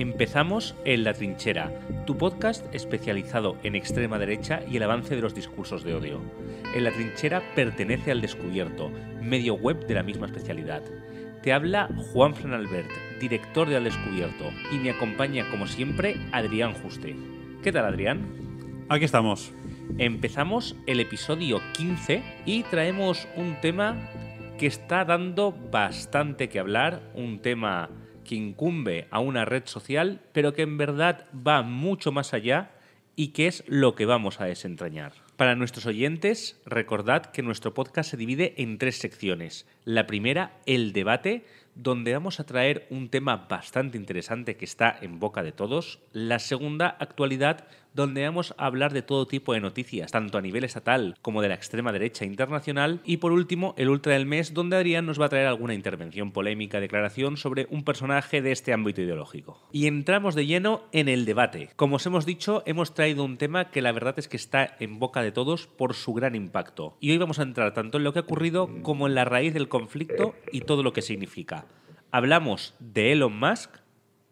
Empezamos en La Trinchera, tu podcast especializado en extrema derecha y el avance de los discursos de odio. En La Trinchera pertenece al Descubierto, medio web de la misma especialidad. Te habla Juan Fran Albert, director de Al Descubierto, y me acompaña como siempre Adrián Juste. ¿Qué tal Adrián? Aquí estamos. Empezamos el episodio 15 y traemos un tema que está dando bastante que hablar, un tema que incumbe a una red social, pero que en verdad va mucho más allá y que es lo que vamos a desentrañar. Para nuestros oyentes, recordad que nuestro podcast se divide en tres secciones. La primera, el debate, donde vamos a traer un tema bastante interesante que está en boca de todos. La segunda, actualidad, donde vamos a hablar de todo tipo de noticias, tanto a nivel estatal como de la extrema derecha internacional. Y por último, el Ultra del Mes, donde Adrián nos va a traer alguna intervención polémica, declaración sobre un personaje de este ámbito ideológico. Y entramos de lleno en el debate. Como os hemos dicho, hemos traído un tema que la verdad es que está en boca de todos por su gran impacto. Y hoy vamos a entrar tanto en lo que ha ocurrido como en la raíz del conflicto y todo lo que significa. Hablamos de Elon Musk,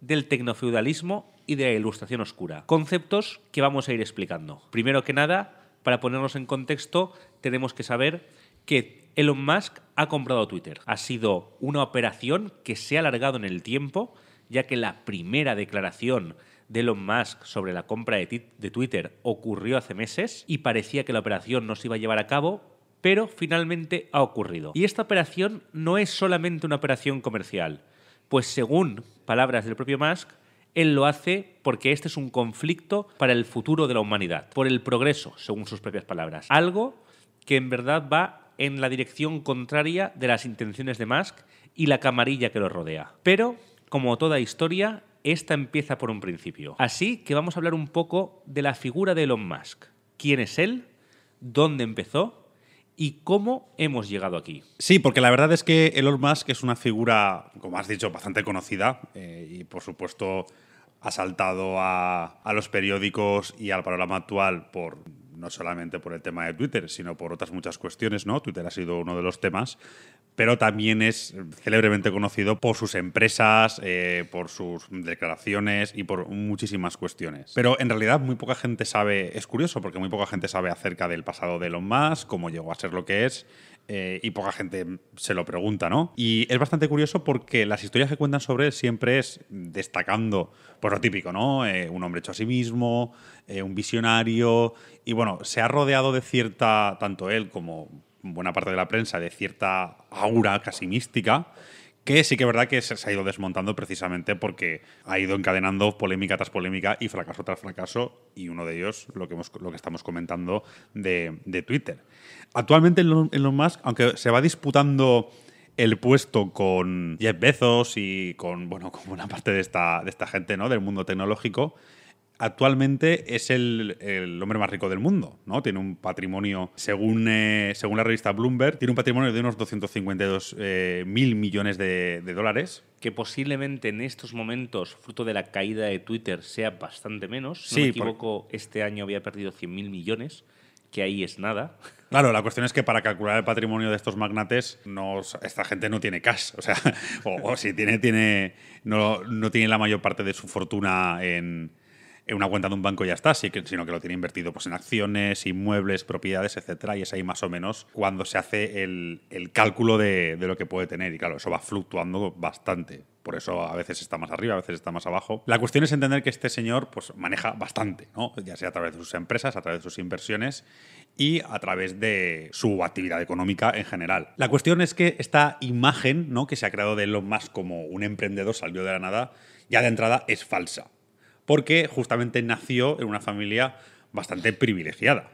del tecnofeudalismo y de la ilustración oscura. Conceptos que vamos a ir explicando. Primero que nada, para ponernos en contexto, tenemos que saber que Elon Musk ha comprado Twitter. Ha sido una operación que se ha alargado en el tiempo, ya que la primera declaración de Elon Musk sobre la compra de, de Twitter ocurrió hace meses y parecía que la operación no se iba a llevar a cabo, pero finalmente ha ocurrido. Y esta operación no es solamente una operación comercial, pues según palabras del propio Musk, él lo hace porque este es un conflicto para el futuro de la humanidad, por el progreso, según sus propias palabras. Algo que en verdad va en la dirección contraria de las intenciones de Musk y la camarilla que lo rodea. Pero, como toda historia, esta empieza por un principio. Así que vamos a hablar un poco de la figura de Elon Musk. ¿Quién es él? ¿Dónde empezó? y cómo hemos llegado aquí. Sí, porque la verdad es que Elon Musk es una figura, como has dicho, bastante conocida eh, y por supuesto ha saltado a, a, los periódicos y al panorama actual por no solamente por el tema de Twitter, sino por otras muchas cuestiones, ¿no? Twitter ha sido uno de los temas, pero también es célebremente conocido por sus empresas, eh, por sus declaraciones y por muchísimas cuestiones. Pero en realidad muy poca gente sabe, es curioso porque muy poca gente sabe acerca del pasado de Elon Musk, cómo llegó a ser lo que es, eh, y poca gente se lo pregunta, ¿no? Y es bastante curioso porque las historias que cuentan sobre él siempre es destacando, por lo típico, ¿no? Eh, un hombre hecho a sí mismo, eh, un visionario, y bueno, se ha rodeado de cierta, tanto él como buena parte de la prensa, de cierta aura casi mística, que sí que es verdad que se ha ido desmontando precisamente porque ha ido encadenando polémica tras polémica y fracaso tras fracaso, y uno de ellos lo que, hemos, lo que estamos comentando de, de Twitter. Actualmente Elon Musk, aunque se va disputando el puesto con Jeff Bezos y con, bueno, con buena parte de esta, de esta gente ¿no? del mundo tecnológico, actualmente es el, hombre más rico del mundo, ¿no? Tiene un patrimonio, según, eh, según la revista Bloomberg, tiene un patrimonio de unos 252 eh, mil millones de, dólares. Que posiblemente en estos momentos, fruto de la caída de Twitter, sea bastante menos. Si no me equivoco, este año había perdido 100 mil millones que ahí es nada. Claro, la cuestión es que para calcular el patrimonio de estos magnates, no, esta gente no tiene cash. O sea, o, si tiene, tiene no, no, tiene la mayor parte de su fortuna en, en una cuenta de un banco ya está, sino que lo tiene invertido pues, en acciones, inmuebles, propiedades, etcétera, y es ahí más o menos cuando se hace el, cálculo de, lo que puede tener. Y claro, eso va fluctuando bastante. Por eso a veces está más arriba, a veces está más abajo. La cuestión es entender que este señor pues, maneja bastante, ¿no? ya sea a través de sus empresas, a través de sus inversiones y a través de su actividad económica en general. La cuestión es que esta imagen ¿no? que se ha creado de Elon Musk como un emprendedor salió de la nada, ya de entrada es falsa porque justamente nació en una familia bastante privilegiada.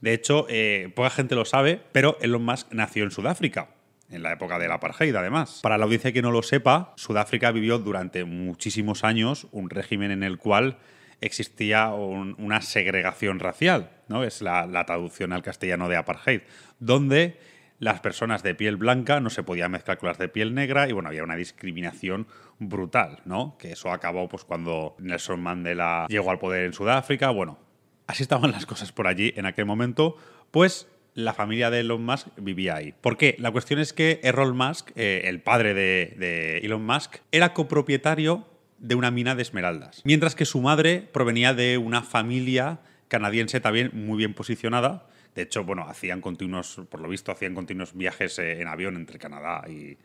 De hecho, eh, poca gente lo sabe, pero Elon Musk nació en Sudáfrica, en la época del apartheid, además. Para la audiencia que no lo sepa, Sudáfrica vivió durante muchísimos años un régimen en el cual existía una segregación racial, ¿no? Es la, la traducción al castellano de apartheid, donde las personas de piel blanca no se podían mezclar con las de piel negra y bueno, había una discriminación brutal, ¿no? Que eso acabó pues cuando Nelson Mandela llegó al poder en Sudáfrica, bueno, así estaban las cosas por allí en aquel momento, pues la familia de Elon Musk vivía ahí. ¿Por qué? La cuestión es que Errol Musk, eh, el padre de, de Elon Musk, era copropietario de una mina de esmeraldas. Mientras que su madre provenía de una familia canadiense también muy bien posicionada. De hecho, bueno, hacían continuos, por lo visto, hacían continuos viajes eh, en avión entre Canadá y,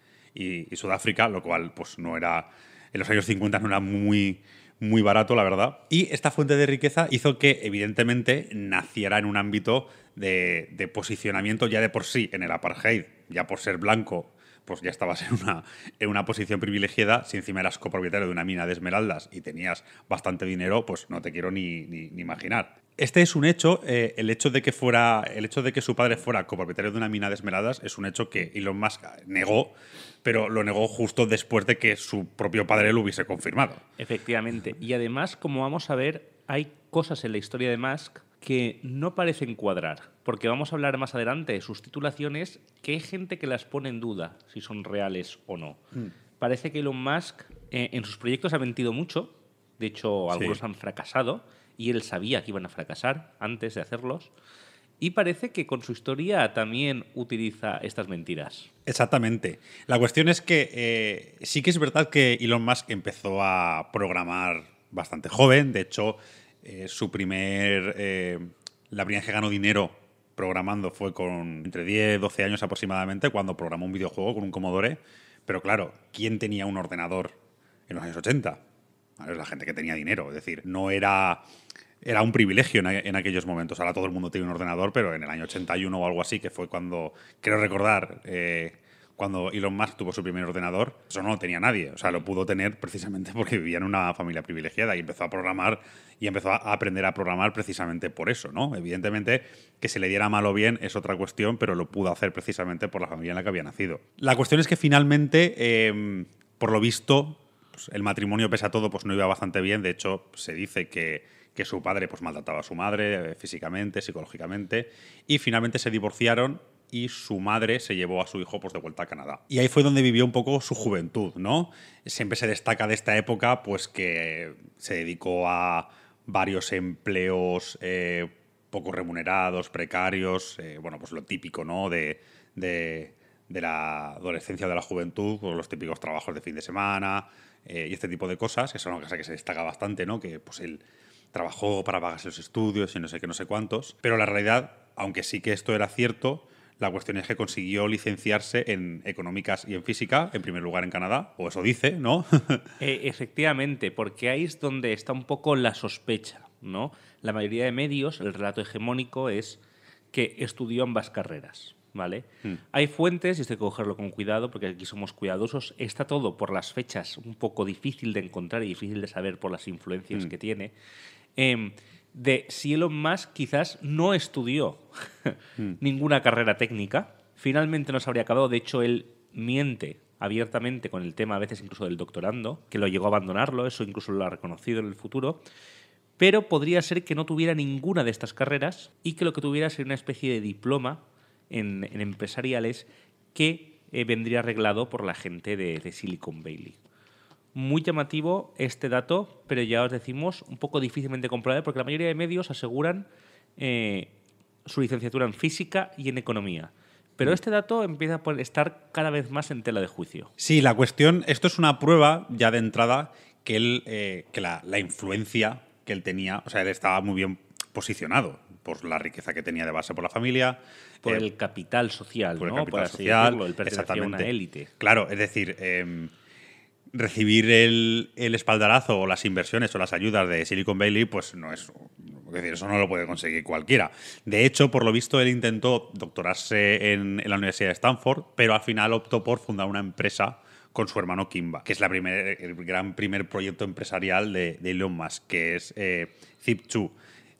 Sudáfrica, lo cual pues no era, en los años 50 no era muy, muy barato, la verdad. Y esta fuente de riqueza hizo que, evidentemente, naciera en un ámbito de, posicionamiento ya de por sí en el apartheid, ya por ser blanco, pues ya estabas en una, en una posición privilegiada. Si encima eras copropietario de una mina de esmeraldas y tenías bastante dinero, pues no te quiero ni, ni imaginar. Este es un hecho, eh, el hecho de que fuera, el hecho de que su padre fuera copropietario de una mina de esmeraldas es un hecho que Elon Musk negó, pero lo negó justo después de que su propio padre lo hubiese confirmado. Efectivamente. Y además, como vamos a ver, hay cosas en la historia de Musk que no parecen cuadrar, porque vamos a hablar más adelante de sus titulaciones, que hay gente que las pone en duda si son reales o no. Mm. Parece que Elon Musk eh, en sus proyectos ha mentido mucho, de hecho algunos han fracasado, y él sabía que iban a fracasar antes de hacerlos. Y parece que con su historia también utiliza estas mentiras. Exactamente. La cuestión es que eh, sí que es verdad que Elon Musk empezó a programar bastante joven. De hecho, eh, su primer. Eh, la primera vez que ganó dinero programando fue con entre 10 12 años aproximadamente, cuando programó un videojuego con un Commodore. Pero claro, ¿quién tenía un ordenador en los años 80? La gente que tenía dinero. Es decir, no era era un privilegio en, aquellos momentos. Ahora todo el mundo tiene un ordenador, pero en el año 81 o algo así, que fue cuando, creo recordar, eh, cuando Elon Musk tuvo su primer ordenador, eso no lo tenía nadie. O sea, lo pudo tener precisamente porque vivía en una familia privilegiada y empezó a programar y empezó a aprender a programar precisamente por eso, ¿no? Evidentemente, que se le diera mal o bien es otra cuestión, pero lo pudo hacer precisamente por la familia en la que había nacido. La cuestión es que finalmente, em, por lo visto, pues, el matrimonio, pese a todo, pues no iba bastante bien. De hecho, se dice que que su padre pues maltrataba a su madre eh, físicamente, psicológicamente, y finalmente se divorciaron y su madre se llevó a su hijo pues, de vuelta a Canadá. Y ahí fue donde vivió un poco su juventud, ¿no? Siempre se destaca de esta época pues que se dedicó a varios empleos eh, poco remunerados, precarios, eh, bueno, pues lo típico, ¿no? De, de, la adolescencia, de la juventud, pues, los típicos trabajos de fin de semana y este tipo de cosas, que son una cosa que se destaca bastante, ¿no? Que pues él trabajó para pagarse los estudios y no sé qué, no sé cuántos. Pero la realidad, aunque sí que esto era cierto, la cuestión es que consiguió licenciarse en económicas y en física, en primer lugar en Canadá, o eso dice, ¿no? Eh, efectivamente, porque ahí es donde está un poco la sospecha, ¿no? La mayoría de medios, el relato hegemónico es que estudió ambas carreras. ¿Vale? Hmm. Hay fuentes, y esto hay que cogerlo con cuidado porque aquí somos cuidadosos. Está todo por las fechas un poco difícil de encontrar y difícil de saber por las influencias hmm. que tiene. Em, de si Elon Musk quizás no estudió hmm. ninguna carrera técnica, finalmente no se habría acabado. De hecho, él miente abiertamente con el tema a veces incluso del doctorando, que lo llegó a abandonarlo, eso incluso lo ha reconocido en el futuro, pero podría ser que no tuviera ninguna de estas carreras y que lo que tuviera sería una especie de diploma en, empresariales que eh, vendría arreglado por la gente de Silicon Valley. Muy llamativo este dato, pero ya os decimos, un poco difícilmente comprobable porque la mayoría de medios aseguran eh, su licenciatura en física y en economía. Pero mm. este dato empieza a estar cada vez más en tela de juicio. Sí, la cuestión, esto es una prueba ya de entrada que, él, eh, que la, influencia que él tenía, o sea, él estaba muy bien posicionado por la riqueza que tenía de base por la familia. Por eh, el capital social, por el capital social, el exactamente. a una élite. Claro, es decir, em, recibir el, espaldarazo o las inversiones o las ayudas de Silicon Valley, pues no es. decir, eso no lo puede conseguir cualquiera. De hecho, por lo visto, él intentó doctorarse en, la Universidad de Stanford, pero al final optó por fundar una empresa con su hermano Kimba, que es la primer, el gran primer proyecto empresarial de, Elon Musk, que es eh, Zip2.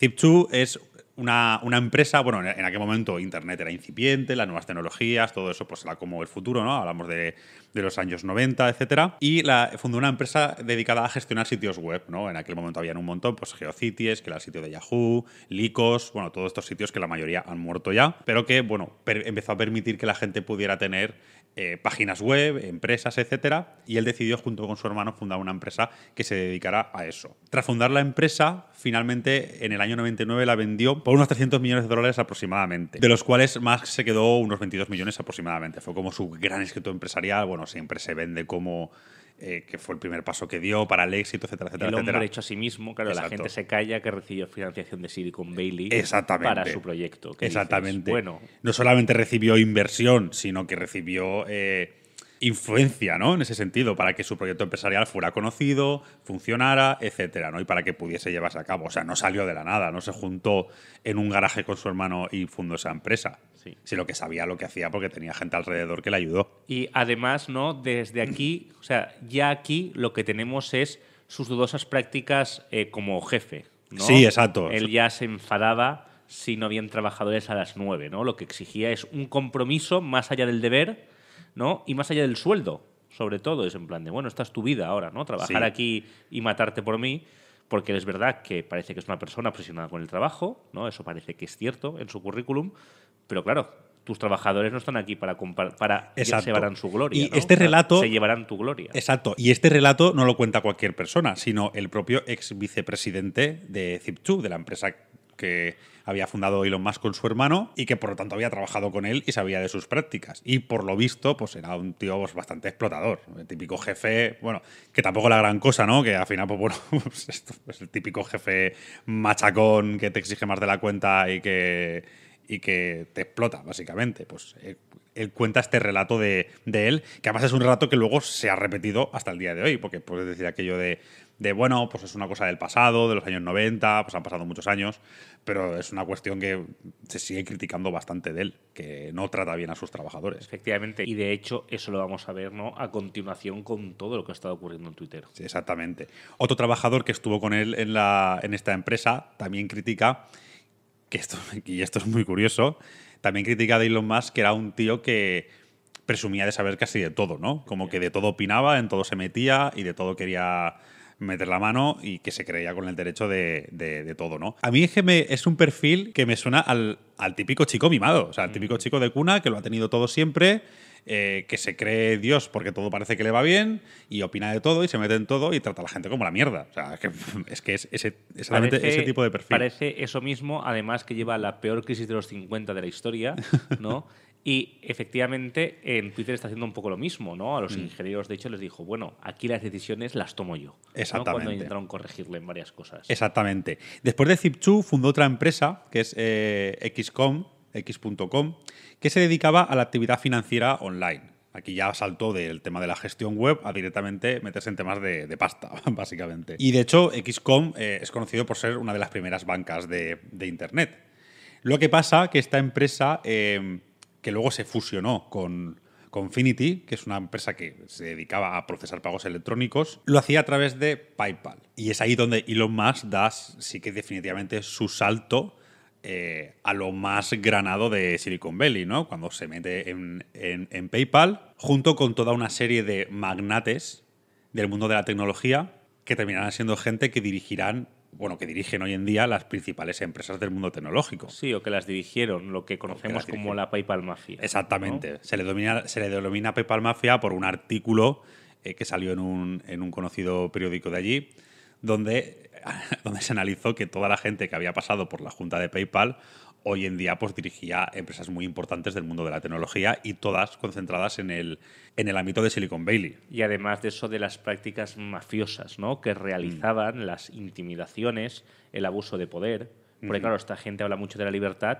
Zip2 es una, empresa, bueno, en, aquel momento Internet era incipiente, las nuevas tecnologías, todo eso pues era como el futuro, ¿no? Hablamos de, los años 90, etcétera. Y fundó una empresa dedicada a gestionar sitios web, ¿no? En aquel momento habían un montón, pues GeoCities, que era el sitio de Yahoo, Lycos, bueno, todos estos sitios que la mayoría han muerto ya, pero que, bueno, empezó a permitir que la gente pudiera tener eh, páginas web, empresas, etcétera, y él decidió junto con su hermano fundar una empresa que se dedicara a eso. Tras fundar la empresa, finalmente en el año 99 la vendió por unos 300 millones de dólares aproximadamente, de los cuales Musk se quedó unos 22 millones aproximadamente. Fue como su gran escrito empresarial, bueno, siempre se vende como eh, que fue el primer paso que dio para el éxito, etcétera, etcétera. El hombre etcétera. hecho a sí mismo, claro, Exacto. la gente se calla que recibió financiación de Silicon Valley Exactamente. para su proyecto. dices, Exactamente. bueno, No solamente recibió inversión, sino que recibió eh, influencia, ¿no? En ese sentido, para que su proyecto empresarial fuera conocido, funcionara, etcétera, ¿no? Y para que pudiese llevarse a cabo. O sea, no salió de la nada, no se juntó en un garaje con su hermano y fundó esa empresa. Sí. Sino que sabía lo que hacía porque tenía gente alrededor que le ayudó. Y además, ¿no? Desde aquí, o sea, ya aquí lo que tenemos es sus dudosas prácticas eh, como jefe. ¿no? Sí, exacto. Él ya se enfadaba si no habían trabajadores a las nueve, ¿no? Lo que exigía es un compromiso más allá del deber, ¿no? Y más allá del sueldo, sobre todo. Es en plan de, bueno, esta es tu vida ahora, ¿no? Trabajar Sí. aquí y matarte por mí. Porque es verdad que parece que es una persona obsesionada con el trabajo, ¿no? Eso parece que es cierto en su currículum. Pero claro, tus trabajadores no están aquí para, para Exacto. se llevarán su gloria. Y ¿no? este relato- Se llevarán tu gloria. Exacto. Y este relato no lo cuenta cualquier persona, sino el propio ex vicepresidente de Zip2, de la empresa que había fundado Elon Musk con su hermano y que por lo tanto había trabajado con él y sabía de sus prácticas. Y por lo visto, pues era un tío pues, bastante explotador. El típico jefe, bueno, que tampoco la gran cosa, ¿no? Que al final, pues bueno, pues es el típico jefe machacón que te exige más de la cuenta y que, y que te explota, básicamente. Pues él cuenta este relato de, de él, que además es un relato que luego se ha repetido hasta el día de hoy, porque puedes decir aquello de, de, bueno, pues es una cosa del pasado, de los años 90, pues han pasado muchos años, pero es una cuestión que se sigue criticando bastante de él, que no trata bien a sus trabajadores. Efectivamente. Y de hecho, eso lo vamos a ver ¿no? a continuación con todo lo que ha estado ocurriendo en Twitter. Sí, exactamente. Otro trabajador que estuvo con él en, la, en esta empresa también critica, que esto, y esto es muy curioso, también critica de Elon Musk que era un tío que presumía de saber casi de todo, ¿no? Como que de todo opinaba, en todo se metía y de todo quería meter la mano y que se creía con el derecho de, de- de todo, ¿no? A mí es que me, es un perfil que me suena al, al típico chico mimado, o sea, al típico chico de cuna que lo ha tenido todo siempre, eh, que se cree Dios porque todo parece que le va bien y opina de todo y se mete en todo y trata a la gente como la mierda. O sea, es que es, que es ese, exactamente Parece- ese tipo de perfil. Parece eso mismo, además que lleva la peor crisis de los 50 de la historia, ¿no? Y efectivamente en Twitter está haciendo un poco lo mismo, ¿no? Mm. A los ingenieros, de hecho, les dijo, bueno, aquí las decisiones las tomo yo. ¿no? Cuando Exactamente. intentaron corregirle en varias cosas. Exactamente. Después de Zip2 fundó otra empresa, que es eh, XCOM, X.com, que se dedicaba a la actividad financiera online. Aquí ya saltó del tema de la gestión web a directamente meterse en temas de, de pasta, básicamente. Y de hecho, XCOM eh, es conocido por ser una de las primeras bancas de, de Internet. Lo que pasa que esta empresa, eh, que luego se fusionó con, con Finity, que es una empresa que se dedicaba a procesar pagos electrónicos, lo hacía a través de PayPal. Y es ahí donde Elon Musk da sí que definitivamente su salto eh, a lo más granado de Silicon Valley, ¿no? Cuando se mete en, en- en PayPal, junto con toda una serie de magnates del mundo de la tecnología que terminarán siendo gente que dirigirán, bueno, que dirigen hoy en día las principales empresas del mundo tecnológico. Sí, o que las dirigieron, lo que conocemos como la PayPal Mafia. ¿no? Exactamente. Se, le domina, se le denomina PayPal Mafia por un artículo eh, que salió en un, en un conocido periódico de allí, donde, donde se analizó que toda la gente que había pasado por la junta de PayPal hoy en día pues, dirigía empresas muy importantes del mundo de la tecnología y todas concentradas en el, en el ámbito de Silicon Valley. Y además de eso, de las prácticas mafiosas, ¿no? Que realizaban Mm. las intimidaciones, el abuso de poder. Porque, claro, esta gente habla mucho de la libertad,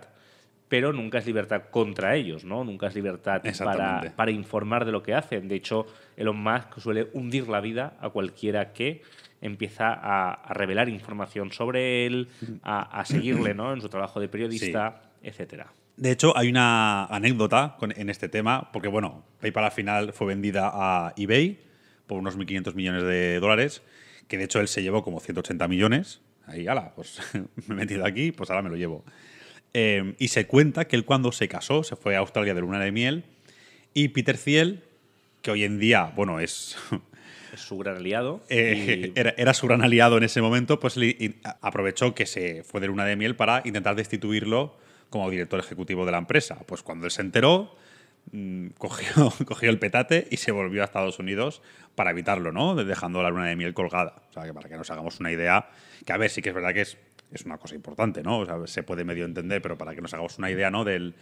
pero nunca es libertad contra ellos, ¿no? Nunca es libertad para, para informar de lo que hacen. De hecho, Elon Musk suele hundir la vida a cualquiera que empieza a, a revelar información sobre él, a, a seguirle, ¿no? En su trabajo de periodista, etcétera. De hecho, hay una anécdota con- en este tema, porque bueno, PayPal al final fue vendida a eBay por unos 1.500 millones de dólares, que de hecho él se llevó como 180 millones. Ahí, ala, pues me he metido aquí, pues ahora me lo llevo. Eh, y se cuenta que él cuando se casó, se fue a Australia de luna de miel, y Peter Thiel, que hoy en día, bueno, Es su gran aliado. eh, y- era, era su gran aliado en ese momento, pues le- aprovechó que se fue de luna de miel para intentar destituirlo como director ejecutivo de la empresa. Pues cuando él se enteró, mm, cogió, cogió el petate y se volvió a Estados Unidos para evitarlo, ¿no? De- Dejando la luna de miel colgada. O sea, que para que nos hagamos una idea, que a ver, sí que es verdad que es es una cosa importante, ¿no? O sea, se puede medio entender, pero para que nos hagamos una idea, ¿no? Del,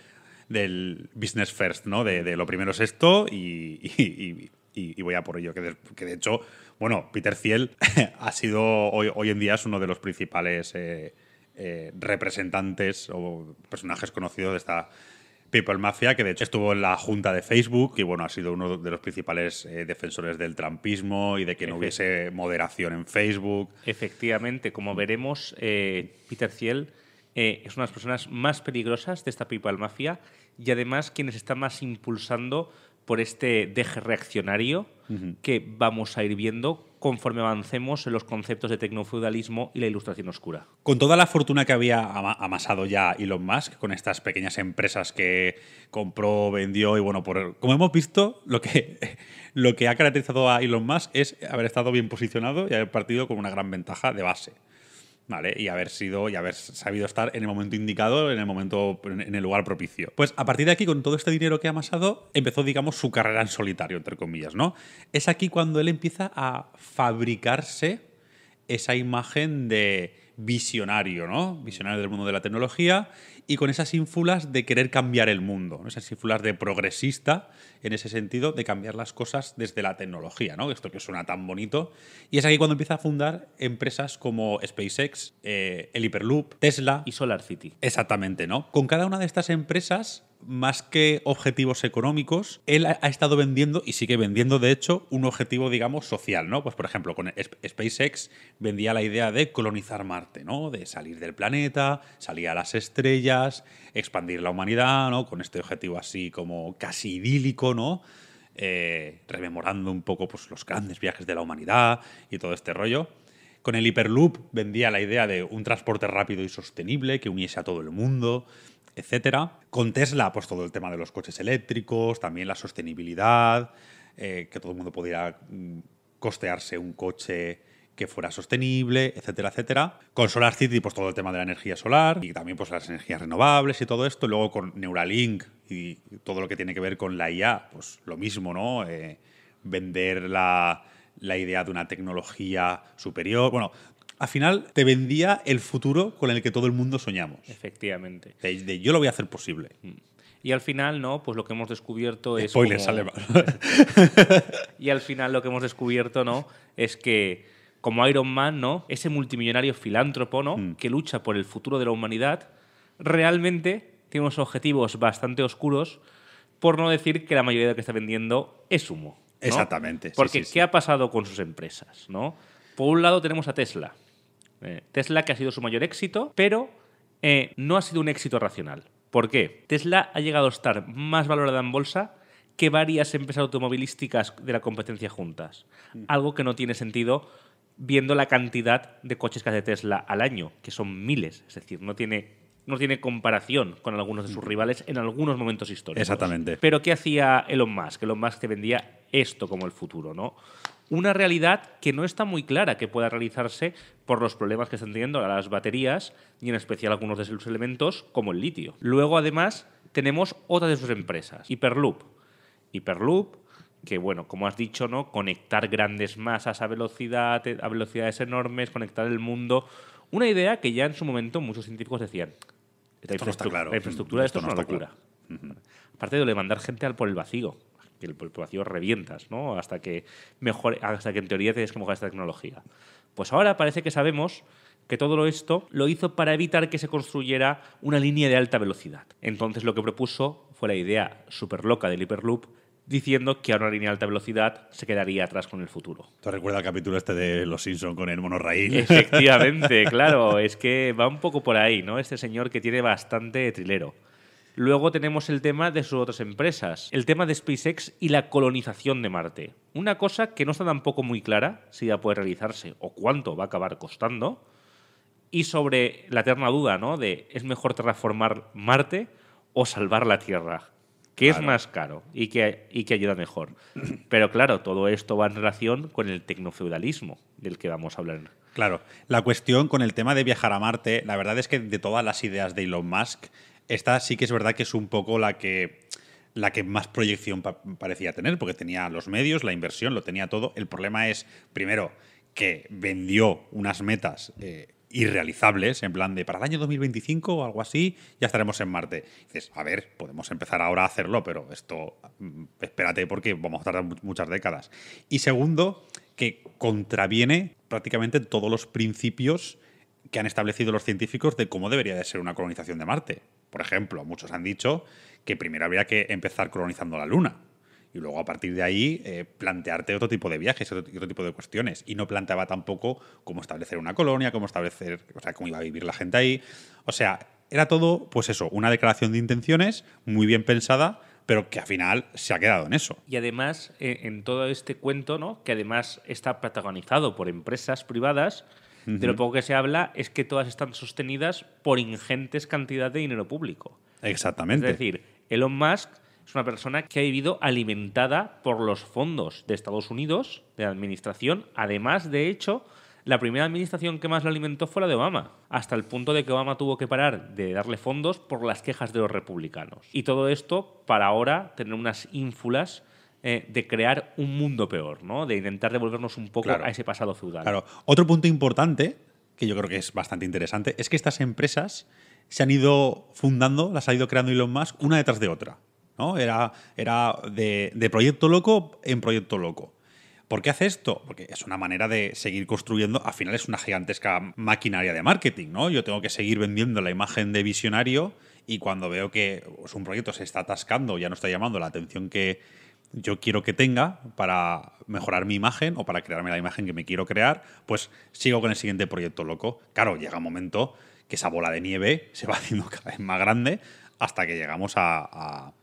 del business first, ¿no? De, de lo primero es esto y, y- y- y voy a por ello. Que de, que de hecho, bueno, Peter Thiel ha sido, hoy, hoy en día es uno de los principales eh, eh, representantes o personajes conocidos de esta People Mafia, que de hecho estuvo en la junta de Facebook y bueno, ha sido uno de los principales eh, defensores del trampismo y de que no hubiese moderación en Facebook. Efectivamente, como veremos, eh, Peter Thiel eh, es una de las personas más peligrosas de esta People Mafia y además quienes están más impulsando por este deje reaccionario que vamos a ir viendo conforme avancemos en los conceptos de tecnofeudalismo y la ilustración oscura. Con toda la fortuna que había ama- amasado ya Elon Musk con estas pequeñas empresas que compró, vendió y bueno, por, como hemos visto, lo que, lo que ha caracterizado a Elon Musk es haber estado bien posicionado y haber partido con una gran ventaja de base. ¿Vale? Y haber sido y haber sabido estar en el momento indicado, en el momento, en el lugar propicio. Pues a partir de aquí, con todo este dinero que ha amasado, empezó, digamos, su carrera en solitario, entre comillas, ¿no? Es aquí cuando él empieza a fabricarse esa imagen de visionario, ¿no? Visionario del mundo de la tecnología y con esas ínfulas de querer cambiar el mundo, ¿no? esas ínfulas de progresista en ese sentido de cambiar las cosas desde la tecnología, ¿no? Esto que suena tan bonito. Y es aquí cuando empieza a fundar empresas como SpaceX, eh, el Hyperloop, Tesla. Y Solar City. Exactamente, ¿no? Con cada una de estas empresas, más que objetivos económicos, él ha, estado vendiendo y sigue vendiendo, de hecho, un objetivo, digamos, social, ¿no? Pues, por ejemplo, con SpaceX vendía la idea de colonizar Marte, ¿no? De salir del planeta, salir a las estrellas, expandir la humanidad, ¿no? Con este objetivo así como casi idílico, ¿no? Eh, rememorando un poco pues, los grandes viajes de la humanidad y todo este rollo. Con el Hyperloop vendía la idea de un transporte rápido y sostenible que uniese a todo el mundo, etcétera. Con Tesla, pues todo el tema de los coches eléctricos, también la sostenibilidad, eh, que todo el mundo pudiera mm, costearse un coche que fuera sostenible, etcétera, etcétera. Con Solar City, pues todo el tema de la energía solar y también pues las energías renovables y todo esto. Luego con Neuralink y todo lo que tiene que ver con la IA, pues lo mismo, ¿no? Eh, vender la, la idea de una tecnología superior. Bueno, al final te vendía el futuro con el que todo el mundo soñamos. Efectivamente. De, de yo lo voy a hacer posible. Y al final, ¿no? Pues lo que hemos descubierto es. Spoiler, como- sale mal. Y al final lo que hemos descubierto, ¿no? Es que como Iron Man, ¿no? Ese multimillonario filántropo, ¿no? Mm. Que lucha por el futuro de la humanidad, realmente tiene unos objetivos bastante oscuros, por no decir que la mayoría de lo que está vendiendo es humo. ¿no? Exactamente, sí, Porque sí, sí. ¿qué ha pasado con sus empresas, no? Por un lado tenemos a Tesla. Eh, Tesla que ha sido su mayor éxito, pero eh, no ha sido un éxito racional. ¿Por qué? Tesla ha llegado a estar más valorada en bolsa que varias empresas automovilísticas de la competencia juntas. Algo que no tiene sentido viendo la cantidad de coches que hace Tesla al año, que son miles. Es decir, no tiene, no tiene comparación con algunos de sus rivales en algunos momentos históricos. Exactamente. Pero ¿qué hacía Elon Musk? Elon Musk te vendía esto como el futuro, ¿no? Una realidad que no está muy clara que pueda realizarse por los problemas que están teniendo las baterías y en especial algunos de sus elementos como el litio. Luego, además, tenemos otra de sus empresas, Hyperloop. Hyperloop, que bueno, como has dicho, ¿no? Conectar grandes masas a velocidad, a velocidades enormes, conectar el mundo. Una idea que ya en su momento muchos científicos decían. La Esto no claro. La infraestructura de esto, Esto es una locura. claro. Aparte de lo de mandar gente al por el vacío. Que el vacío revientas, ¿no? Hasta que mejore, hasta que en teoría tienes que mejorar esta tecnología. Pues ahora parece que sabemos que todo esto lo hizo para evitar que se construyera una línea de alta velocidad. Entonces lo que propuso fue la idea súper loca del Hyperloop, diciendo que ahora una línea de alta velocidad se quedaría atrás con el futuro. ¿Te recuerda el capítulo este de Los Simpson con el monorraíl? Efectivamente, claro, es que va un poco por ahí, ¿no? Este señor que tiene bastante trilero. Luego tenemos el tema de sus otras empresas, el tema de SpaceX y la colonización de Marte. Una cosa que no está tampoco muy clara si ya puede realizarse o cuánto va a acabar costando. Y sobre la eterna duda, ¿no? De ¿es mejor terraformar Marte o salvar la Tierra? ¿Qué es más caro y qué, y qué ayuda mejor? Pero claro, todo esto va en relación con el tecnofeudalismo del que vamos a hablar. Claro, la cuestión con el tema de viajar a Marte, la verdad es que de todas las ideas de Elon Musk, esta sí que es verdad que es un poco la que, la que más proyección pa- parecía tener, porque tenía los medios, la inversión, lo tenía todo. El problema es, primero, que vendió unas metas eh, irrealizables, en plan de para el año 2025 o algo así, ya estaremos en Marte. dices, a ver, podemos empezar ahora a hacerlo, pero esto, mm, espérate porque vamos a tardar muchas décadas. Y segundo, que contraviene prácticamente todos los principios que han establecido los científicos de cómo debería de ser una colonización de Marte. Por ejemplo, muchos han dicho que primero habría que empezar colonizando la Luna y luego a partir de ahí eh, plantearte otro tipo de viajes, otro, otro, tipo de cuestiones. Y no planteaba tampoco cómo establecer una colonia, cómo establecer, o sea, cómo iba a vivir la gente ahí. O sea, era todo, pues eso, una declaración de intenciones muy bien pensada, pero que al final se ha quedado en eso. Y además, eh, en todo este cuento, ¿no? que además está protagonizado por empresas privadas, de lo poco que se habla es que todas están sostenidas por ingentes cantidades de dinero público. Exactamente. Es decir, Elon Musk es una persona que ha vivido alimentada por los fondos de Estados Unidos, de administración. Además, de hecho, la primera administración que más lo alimentó fue la de Obama, hasta el punto de que Obama tuvo que parar de darle fondos por las quejas de los republicanos. Y todo esto para ahora tener unas ínfulas eh, de crear un mundo peor, ¿no? de intentar devolvernos un poco a ese pasado feudal. Claro. Otro punto importante, que yo creo que es bastante interesante, es que estas empresas se han ido fundando, las ha ido creando Elon Musk una detrás de otra. Era, era de, proyecto loco en proyecto loco. ¿Por qué hace esto? Porque es una manera de seguir construyendo, al final es una gigantesca maquinaria de marketing, ¿no? Yo tengo que seguir vendiendo la imagen de visionario y cuando veo que pues, un proyecto se está atascando, ya no está llamando la atención que yo quiero que tenga para mejorar mi imagen o para crearme la imagen que me quiero crear, pues sigo con el siguiente proyecto loco. Claro, llega un momento que esa bola de nieve se va haciendo cada vez más grande hasta que llegamos a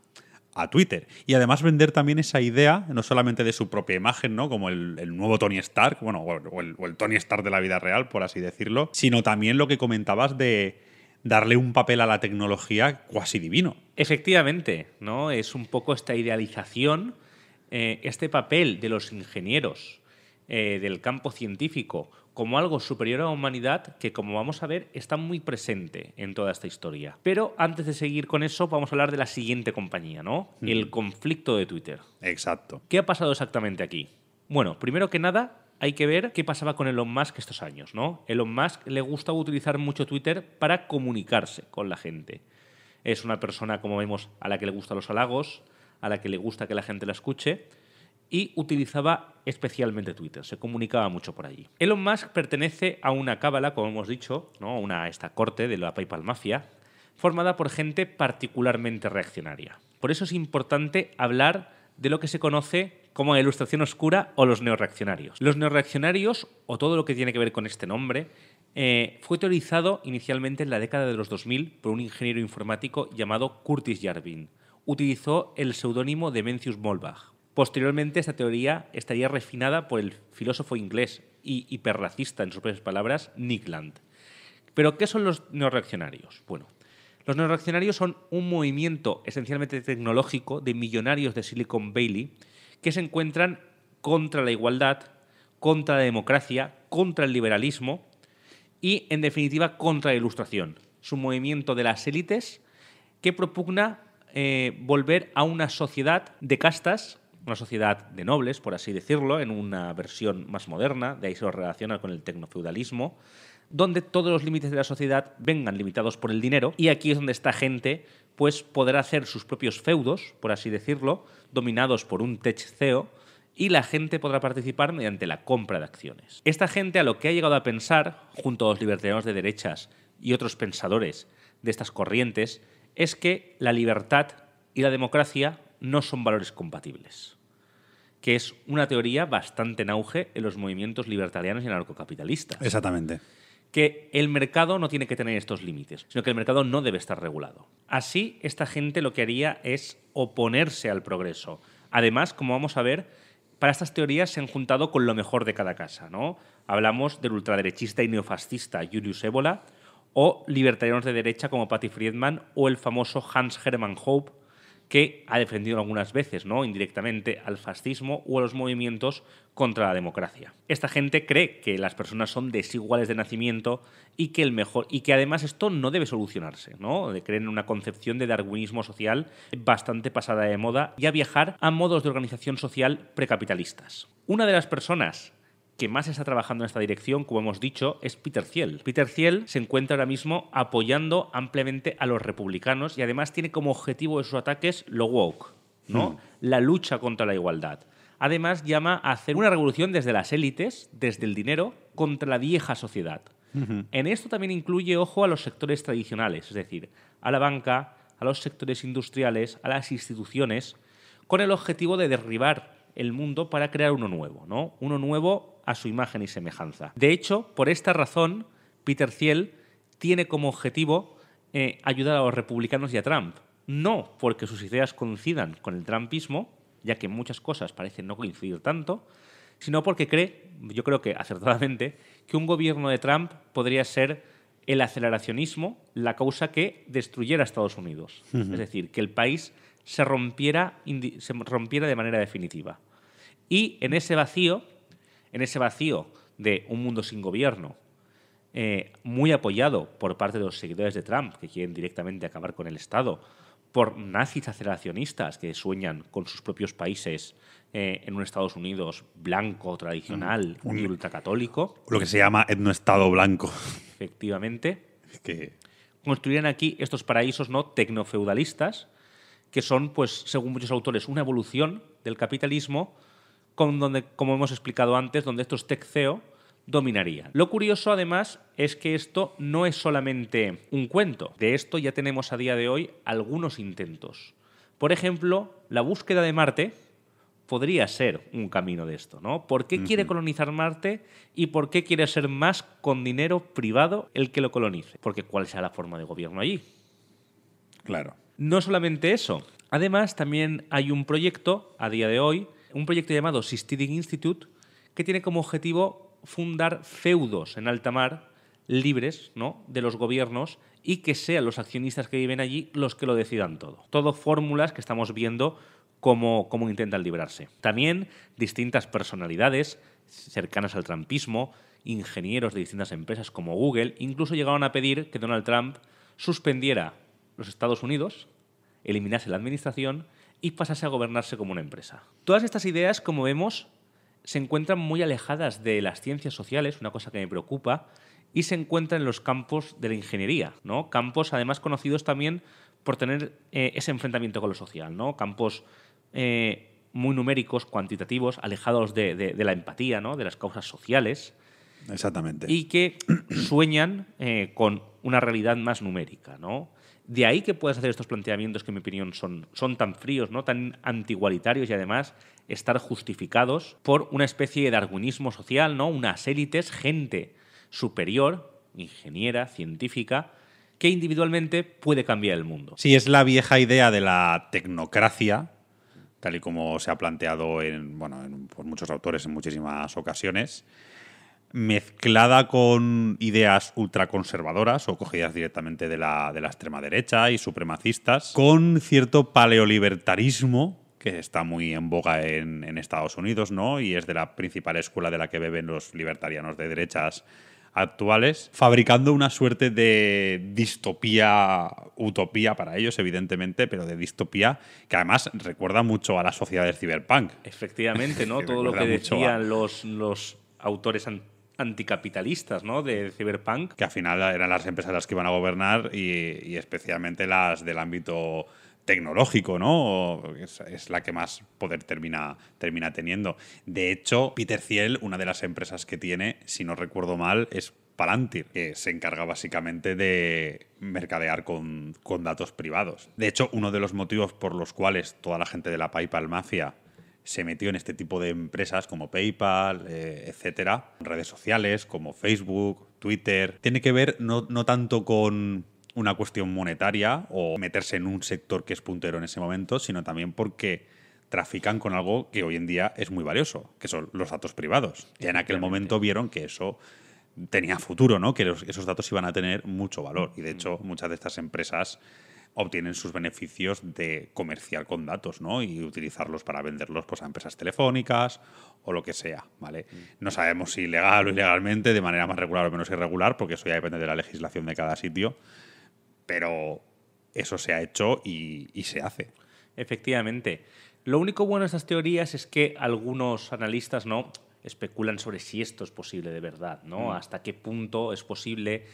a Twitter. Y además vender también esa idea, no solamente de su propia imagen, ¿no? Como el, nuevo Tony Stark, bueno, o el, Tony Stark de la vida real, por así decirlo, sino también lo que comentabas de darle un papel a la tecnología cuasi divino. Efectivamente, ¿no? Es un poco esta idealización, eh, este papel de los ingenieros eh, del campo científico como algo superior a la humanidad que, como vamos a ver, está muy presente en toda esta historia. Pero antes de seguir con eso, vamos a hablar de la siguiente compañía, ¿no? El conflicto de Twitter. Exacto. ¿Qué ha pasado exactamente aquí? Bueno, primero que nada, hay que ver qué pasaba con Elon Musk estos años, ¿no? Elon Musk le gusta utilizar mucho Twitter para comunicarse con la gente. Es una persona, como vemos, a la que le gustan los halagos, a la que le gusta que la gente la escuche y utilizaba especialmente Twitter, se comunicaba mucho por allí. Elon Musk pertenece a una cábala, como hemos dicho, ¿no? una, esta corte de la PayPal Mafia, formada por gente particularmente reaccionaria. Por eso es importante hablar de lo que se conoce como la ilustración oscura o los neoreaccionarios. Los neoreaccionarios, o todo lo que tiene que ver con este nombre, eh, fue teorizado inicialmente en la década de los 2000 por un ingeniero informático llamado Curtis Yarvin. Utilizó el seudónimo de Mencius Molbach Posteriormente, esta teoría estaría refinada por el filósofo inglés y hiperracista, en sus propias palabras, Nick Land. Pero, ¿qué son los neoreaccionarios? Bueno, los neoreaccionarios son un movimiento esencialmente tecnológico de millonarios de Silicon Valley que se encuentran contra la igualdad, contra la democracia, contra el liberalismo y, en definitiva, contra la ilustración. Es un movimiento de las élites que propugna eh, volver a una sociedad de castas una sociedad de nobles, por así decirlo, en una versión más moderna, de ahí se lo relaciona con el tecnofeudalismo, donde todos los límites de la sociedad vengan limitados por el dinero, y aquí es donde esta gente pues podrá hacer sus propios feudos, por así decirlo, dominados por un tech CEO, y la gente podrá participar mediante la compra de acciones. Esta gente a lo que ha llegado a pensar, junto a los libertarianos de derechas y otros pensadores de estas corrientes, es que la libertad y la democracia no son valores compatibles que es una teoría bastante en auge en los movimientos libertarianos y anarcocapitalistas. Exactamente. Que el mercado no tiene que tener estos límites, sino que el mercado no debe estar regulado. Así, esta gente lo que haría es oponerse al progreso. Además, como vamos a ver, para estas teorías se han juntado con lo mejor de cada casa. ¿no? Hablamos del ultraderechista y neofascista Julius Evola, o libertarianos de derecha como Patty Friedman, o el famoso Hans Hermann Hope, que ha defendido algunas veces, ¿no? indirectamente, al fascismo o a los movimientos contra la democracia. Esta gente cree que las personas son desiguales de nacimiento y que el mejor y que además esto no debe solucionarse, ¿no? Creen en una concepción de darwinismo social bastante pasada de moda y a viajar a modos de organización social precapitalistas. Una de las personas que más está trabajando en esta dirección, como hemos dicho, es Peter Thiel. Peter Thiel se encuentra ahora mismo apoyando ampliamente a los republicanos y además tiene como objetivo de sus ataques lo woke, ¿no? Hmm. La lucha contra la igualdad. Además, llama a hacer una revolución desde las élites, desde el dinero, contra la vieja sociedad. En esto también incluye, ojo, a los sectores tradicionales, es decir, a la banca, a los sectores industriales, a las instituciones, con el objetivo de derribar el mundo para crear uno nuevo, ¿no? Uno nuevo a su imagen y semejanza. De hecho, por esta razón, Peter Thiel tiene como objetivo eh, ayudar a los republicanos y a Trump. No porque sus ideas coincidan con el trumpismo, ya que muchas cosas parecen no coincidir tanto, sino porque cree, yo creo que acertadamente, que un gobierno de Trump podría ser el aceleracionismo la causa que destruyera a Estados Unidos. Es decir, que el país se rompiera, se rompiera de manera definitiva. Y en ese vacío, en ese vacío de un mundo sin gobierno, eh, muy apoyado por parte de los seguidores de Trump, que quieren directamente acabar con el Estado, por nazis aceleracionistas que sueñan con sus propios países eh, en un Estados Unidos blanco, tradicional Mm, un- y ultracatólico, Lo que se llama etnoestado blanco. efectivamente, Es que construirían aquí estos paraísos no tecnofeudalistas, que son, pues, según muchos autores, una evolución del capitalismo, con donde, como hemos explicado antes, donde estos tech CEO dominarían. Lo curioso, además, es que esto no es solamente un cuento. De esto ya tenemos a día de hoy algunos intentos. Por ejemplo, la búsqueda de Marte podría ser un camino de esto, ¿no? ¿Por qué quiere colonizar Marte y por qué quiere ser más con dinero privado el que lo colonice? Porque ¿cuál será la forma de gobierno allí? Claro. No solamente eso. Además, también hay un proyecto a día de hoy, un proyecto llamado Sisteding Institute, que tiene como objetivo fundar feudos en alta mar libres ¿no? de los gobiernos y que sean los accionistas que viven allí los que lo decidan todo. Todo fórmulas que estamos viendo cómo, cómo intentan librarse. También distintas personalidades cercanas al trumpismo, ingenieros de distintas empresas como Google, incluso llegaron a pedir que Donald Trump suspendiera los Estados Unidos, eliminase la administración y pasase a gobernarse como una empresa. Todas estas ideas, como vemos, se encuentran muy alejadas de las ciencias sociales, una cosa que me preocupa, y se encuentran en los campos de la ingeniería, ¿no? Campos además conocidos también por tener eh, ese enfrentamiento con lo social, ¿no? Campos eh, muy numéricos, cuantitativos, alejados de, de- de la empatía, ¿no? De las causas sociales Exactamente. y que sueñan eh, con una realidad más numérica, ¿no? De ahí que puedas hacer estos planteamientos que, en mi opinión, son, son tan fríos, ¿no? tan antigualitarios y además estar justificados por una especie de darwinismo social, ¿no? unas élites, gente superior, ingeniera, científica, que individualmente puede cambiar el mundo. Sí, es la vieja idea de la tecnocracia, tal y como se ha planteado en, bueno, en- por muchos autores en muchísimas ocasiones, mezclada con ideas ultraconservadoras o cogidas directamente de la, de la extrema derecha y supremacistas, con cierto paleolibertarismo que está muy en boga en, en Estados Unidos, ¿no? Y es de la principal escuela de la que beben los libertarianos de derechas actuales, fabricando una suerte de distopía, utopía para ellos, evidentemente, pero de distopía que además recuerda mucho a las sociedades cyberpunk. Efectivamente, ¿no? Todo lo que a- decían los, los autores an- anticapitalistas, ¿no? De Cyberpunk. que al final eran las empresas las que iban a gobernar y, especialmente las del ámbito tecnológico, ¿no? Es, es la que más poder termina, termina teniendo. De hecho, Peter Thiel, una de las empresas que tiene, si no recuerdo mal, es Palantir, que se encarga básicamente de mercadear con, con datos privados. De hecho, uno de los motivos por los cuales toda la gente de la PayPal Mafia se metió en este tipo de empresas como PayPal, eh, etcétera, redes sociales como Facebook, Twitter. Tiene que ver no, no tanto con una cuestión monetaria o meterse en un sector que es puntero en ese momento, sino también porque trafican con algo que hoy en día es muy valioso, que son los datos privados. Y en aquel momento vieron que eso tenía futuro, ¿no? Que los- esos datos iban a tener mucho valor. Y de hecho, muchas de estas empresas obtienen sus beneficios de comerciar con datos, ¿no? Y utilizarlos para venderlos pues, a empresas telefónicas o lo que sea, ¿vale? No sabemos si legal o ilegalmente, de manera más regular o menos irregular, porque eso ya depende de la legislación de cada sitio, pero eso se ha hecho y, y se hace. Efectivamente. Lo único bueno de estas teorías es que algunos analistas no especulan sobre si esto es posible de verdad, ¿no? Mm. Hasta qué punto es posible,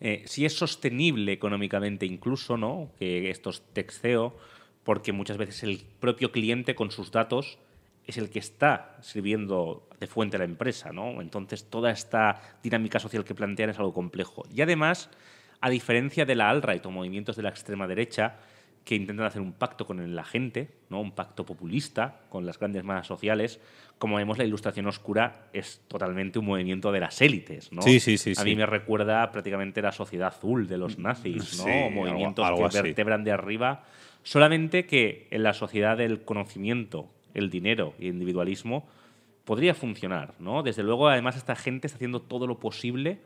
eh, si es sostenible económicamente incluso, ¿no? Que estos texteo, porque muchas veces el propio cliente con sus datos es el que está sirviendo de fuente a la empresa, ¿no? Entonces toda esta dinámica social que plantean es algo complejo. Y además, a diferencia de la alt-right o movimientos de la extrema derecha, que intentan hacer un pacto con la gente, ¿no? un pacto populista con las grandes masas sociales. Como vemos, la ilustración oscura es totalmente un movimiento de las élites. ¿no? Sí, sí, sí, A mí sí. me recuerda prácticamente la sociedad azul de los nazis, ¿no? Sí, algo- movimientos algo que así. vertebran de arriba. Solamente que en la sociedad del conocimiento, el dinero y el individualismo podría funcionar. ¿no? Desde luego, además, esta gente está haciendo todo lo posible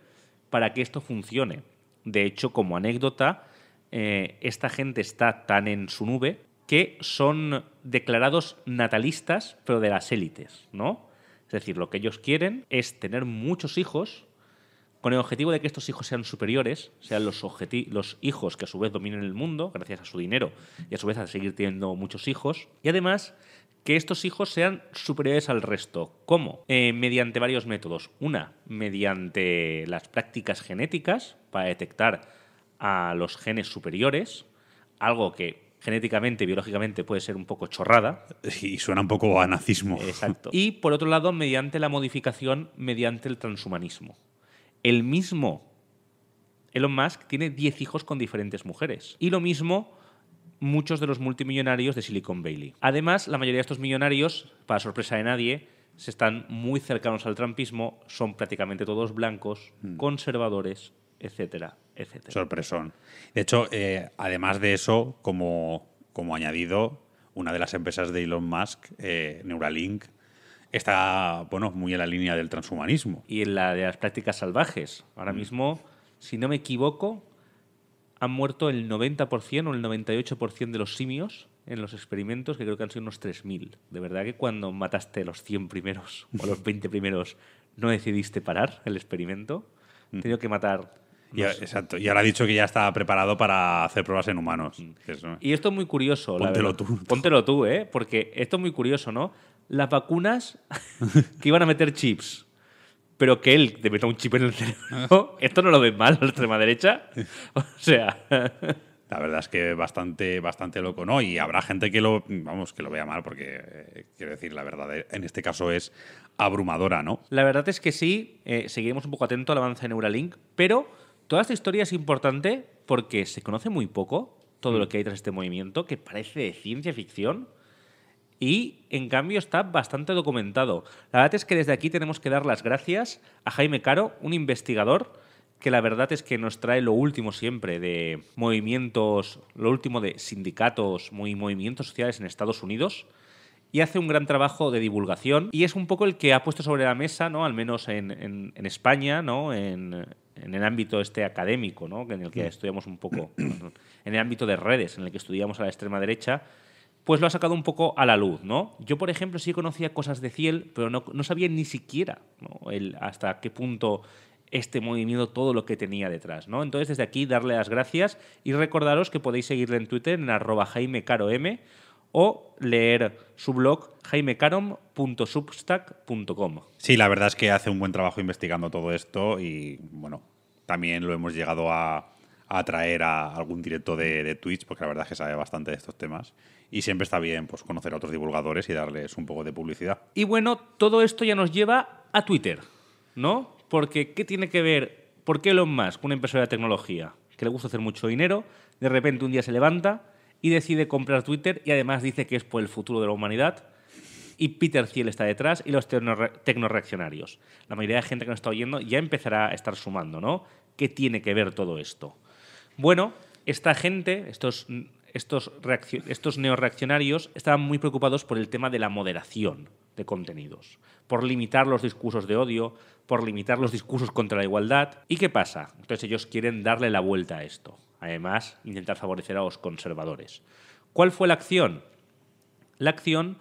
para que esto funcione. De hecho, como anécdota, eh, esta gente está tan en su nube que son declarados natalistas, pero de las élites, ¿no? Es decir, lo que ellos quieren es tener muchos hijos con el objetivo de que estos hijos sean superiores, sean los, hijos que a su vez dominen el mundo, gracias a su dinero, y a su vez a seguir teniendo muchos hijos, y además que estos hijos sean superiores al resto. ¿Cómo? Eh, mediante varios métodos. Una, mediante las prácticas genéticas para detectar a los genes superiores, algo que genéticamente, biológicamente puede ser un poco chorrada, Y suena un poco a nazismo. Exacto. Y por otro lado, mediante la modificación, mediante el transhumanismo. El mismo Elon Musk tiene 10 hijos con diferentes mujeres. Y lo mismo muchos de los multimillonarios de Silicon Valley. Además, la mayoría de estos millonarios, para sorpresa de nadie, se están muy cercanos al trumpismo, son prácticamente todos blancos, conservadores, etcétera, etcétera. Sorpresón. De hecho, eh, además de eso, como, como añadido, una de las empresas de Elon Musk, eh, Neuralink, está bueno, muy en la línea del transhumanismo. y en la de las prácticas salvajes. Ahora mismo, si no me equivoco, han muerto el 90% o el 98% de los simios en los experimentos, que creo que han sido unos 3.000. De verdad que cuando mataste los 100 primeros o los 20 primeros no decidiste parar el experimento. He tenido que matar... Y, exacto. Y ahora ha dicho que ya está preparado para hacer pruebas en humanos. Eso- Y esto es muy curioso. Póntelo tú. Póntelo tú, ¿eh? Porque esto es muy curioso, ¿no? Las vacunas que iban a meter chips, pero que él te meta un chip en el cerebro, ¿esto no lo ven mal la extrema derecha? O sea, La verdad es que bastante, bastante loco, ¿no? Y habrá gente que lo, vamos, que lo vea mal, porque eh, quiero decir, la verdad eh, en este caso es abrumadora, ¿no? la verdad es que sí, eh, seguiremos un poco atento al avance de Neuralink, pero toda esta historia es importante porque se conoce muy poco todo lo que hay tras este movimiento, que parece de ciencia ficción, y en cambio está bastante documentado. La verdad es que desde aquí tenemos que dar las gracias a Jaime Caro, un investigador que la verdad es que nos trae lo último siempre de movimientos, lo último de sindicatos, muy movimientos sociales en Estados Unidos y hace un gran trabajo de divulgación y es un poco el que ha puesto sobre la mesa, ¿no? al menos en, en- en España, ¿no? en, en el ámbito este académico, ¿no? en el que estudiamos un poco, en el ámbito de redes, en el que estudiamos a la extrema derecha, pues lo ha sacado un poco a la luz, ¿no? Yo, por ejemplo, sí conocía cosas de Ciel, pero no, no sabía ni siquiera ¿no? el, hasta qué punto este movimiento, todo lo que tenía detrás, ¿no? Entonces, desde aquí, darle las gracias y recordaros que podéis seguirle en Twitter en arroba jaimecarom o leer su blog jaimecarom.substack.com. Sí, la verdad es que hace un buen trabajo investigando todo esto y, bueno, también lo hemos llegado a, a traer a algún directo de, de Twitch, porque la verdad es que sabe bastante de estos temas. Y siempre está bien pues, conocer a otros divulgadores y darles un poco de publicidad. Y bueno, todo esto ya nos lleva a Twitter, ¿no? Porque, ¿qué tiene que ver? ¿Por qué Elon Musk, una empresa de tecnología que le gusta hacer mucho dinero, de repente un día se levanta y decide comprar Twitter y además dice que es por el futuro de la humanidad? Y Peter Thiel está detrás y los tecnoreaccionarios. La mayoría de gente que nos está oyendo ya empezará a estar sumando, ¿no? ¿Qué tiene que ver todo esto? Bueno, esta gente, estos, estos, estos neoreaccionarios, estaban muy preocupados por el tema de la moderación de contenidos, por limitar los discursos de odio, por limitar los discursos contra la igualdad. ¿Y qué pasa? Entonces ellos quieren darle la vuelta a esto. Además, intentar favorecer a los conservadores. ¿Cuál fue la acción? La acción,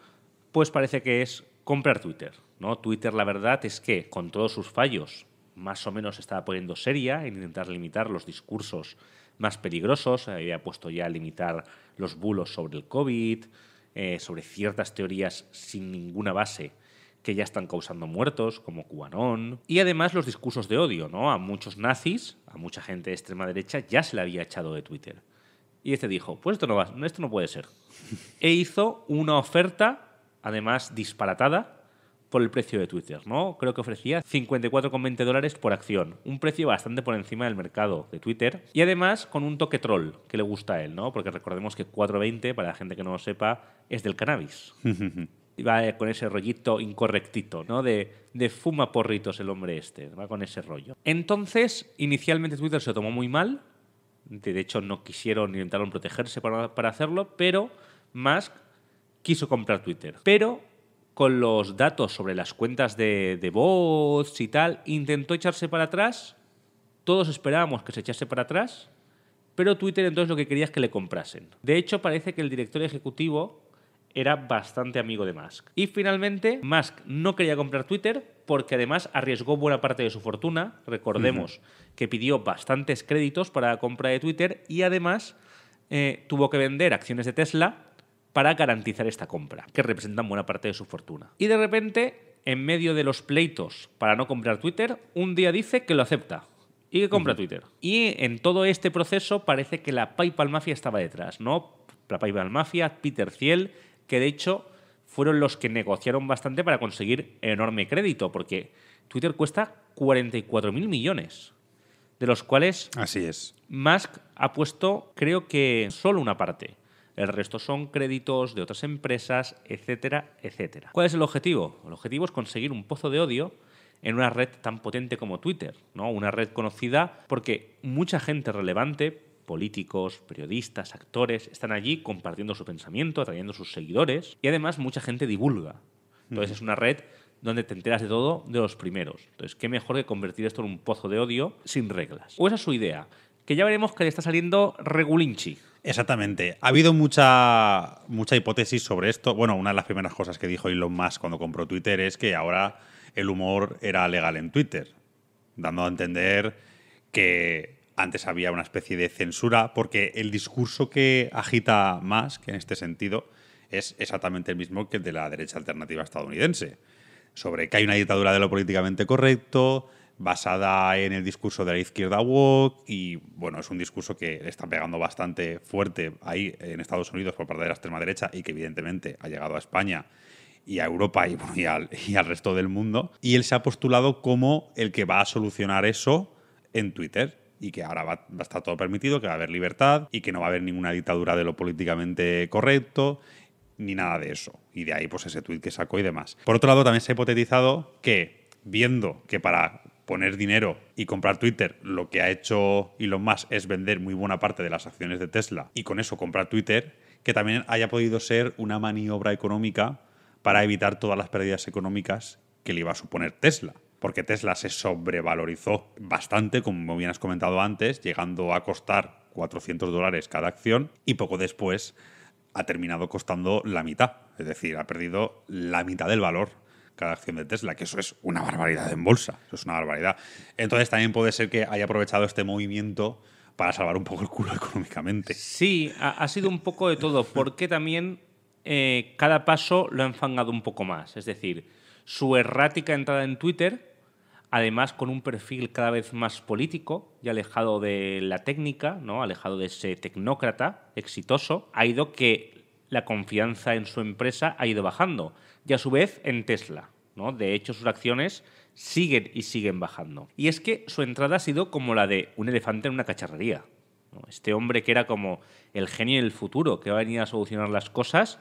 pues parece que es comprar Twitter. ¿no? Twitter, la verdad es que, con todos sus fallos, más o menos estaba poniendo seria en intentar limitar los discursos más peligrosos. Había puesto ya limitar los bulos sobre el COVID, eh, sobre ciertas teorías sin ninguna base que ya están causando muertos, como QAnon, y además los discursos de odio, ¿no? A muchos nazis, a mucha gente de extrema derecha, ya se le había echado de Twitter. Y este dijo, pues esto no, va, esto no puede ser. e hizo una oferta, además disparatada, por el precio de Twitter, ¿no? Creo que ofrecía 54,20 dólares por acción, un precio bastante por encima del mercado de Twitter y además con un toque troll que le gusta a él, ¿no? Porque recordemos que 420, para la gente que no lo sepa, es del cannabis. va con ese rollito incorrectito, ¿no? De, de, fuma porritos el hombre este, va con ese rollo. Entonces, inicialmente Twitter se tomó muy mal, de hecho no quisieron ni intentaron protegerse para, para hacerlo, pero Musk quiso comprar Twitter. Pero con los datos sobre las cuentas de, de bots y tal, intentó echarse para atrás. Todos esperábamos que se echase para atrás, pero Twitter entonces lo que quería es que le comprasen. De hecho, parece que el director ejecutivo era bastante amigo de Musk. Y finalmente, Musk no quería comprar Twitter porque además arriesgó buena parte de su fortuna. Recordemos que pidió bastantes créditos para la compra de Twitter y además eh, tuvo que vender acciones de Tesla para garantizar esta compra, que representan buena parte de su fortuna. Y de repente, en medio de los pleitos para no comprar Twitter, un día dice que lo acepta y que compra Twitter. Y en todo este proceso parece que la PayPal Mafia estaba detrás, ¿no? La PayPal Mafia, Peter Thiel, que de hecho fueron los que negociaron bastante para conseguir enorme crédito, porque Twitter cuesta 44 mil millones, de los cuales Así es. Musk ha puesto, creo que solo una parte. El resto son créditos de otras empresas, etcétera, etcétera. ¿Cuál es el objetivo? El objetivo es conseguir un pozo de odio en una red tan potente como Twitter, ¿no? Una red conocida porque mucha gente relevante, políticos, periodistas, actores, están allí compartiendo su pensamiento, atrayendo sus seguidores y además mucha gente divulga. Entonces es una red donde te enteras de todo de los primeros. Entonces, qué mejor que convertir esto en un pozo de odio sin reglas. O esa es su idea, que ya veremos que le está saliendo regulinchi. Exactamente. Ha habido mucha, mucha hipótesis sobre esto. Bueno, una de las primeras cosas que dijo Elon Musk cuando compró Twitter es que ahora el humor era legal en Twitter, dando a entender que antes había una especie de censura, porque el discurso que agita Musk en este sentido es exactamente el mismo que el de la derecha alternativa estadounidense, sobre que hay una dictadura de lo políticamente correcto, basada en el discurso de la izquierda woke y bueno, es un discurso que está pegando bastante fuerte ahí en Estados Unidos por parte de la extrema derecha y que evidentemente ha llegado a España y a Europa y, y al resto del mundo. Y él se ha postulado como el que va a solucionar eso en Twitter y que ahora va, a estar todo permitido, que va a haber libertad y que no va a haber ninguna dictadura de lo políticamente correcto ni nada de eso. Y de ahí pues ese tuit que sacó y demás. Por otro lado, también se ha hipotetizado que viendo que para poner dinero y comprar Twitter, lo que ha hecho Elon Musk es vender muy buena parte de las acciones de Tesla y con eso comprar Twitter, que también haya podido ser una maniobra económica para evitar todas las pérdidas económicas que le iba a suponer Tesla. Porque Tesla se sobrevalorizó bastante, como bien has comentado antes, llegando a costar 400 dólares cada acción y poco después ha terminado costando la mitad. Es decir, ha perdido la mitad del valor cada acción de Tesla, que eso es una barbaridad en bolsa, eso es una barbaridad. Entonces también puede ser que haya aprovechado este movimiento para salvar un poco el culo económicamente. Sí, ha, sido un poco de todo, porque también eh, cada paso lo ha enfangado un poco más. Es decir, su errática entrada en Twitter, además con un perfil cada vez más político y alejado de la técnica, ¿no? alejado de ese tecnócrata exitoso, ha ido que la confianza en su empresa ha ido bajando y a su vez en Tesla. ¿no? De hecho, sus acciones siguen y siguen bajando. Y es que su entrada ha sido como la de un elefante en una cacharrería. Este hombre que era como el genio del futuro, que va a venir a solucionar las cosas.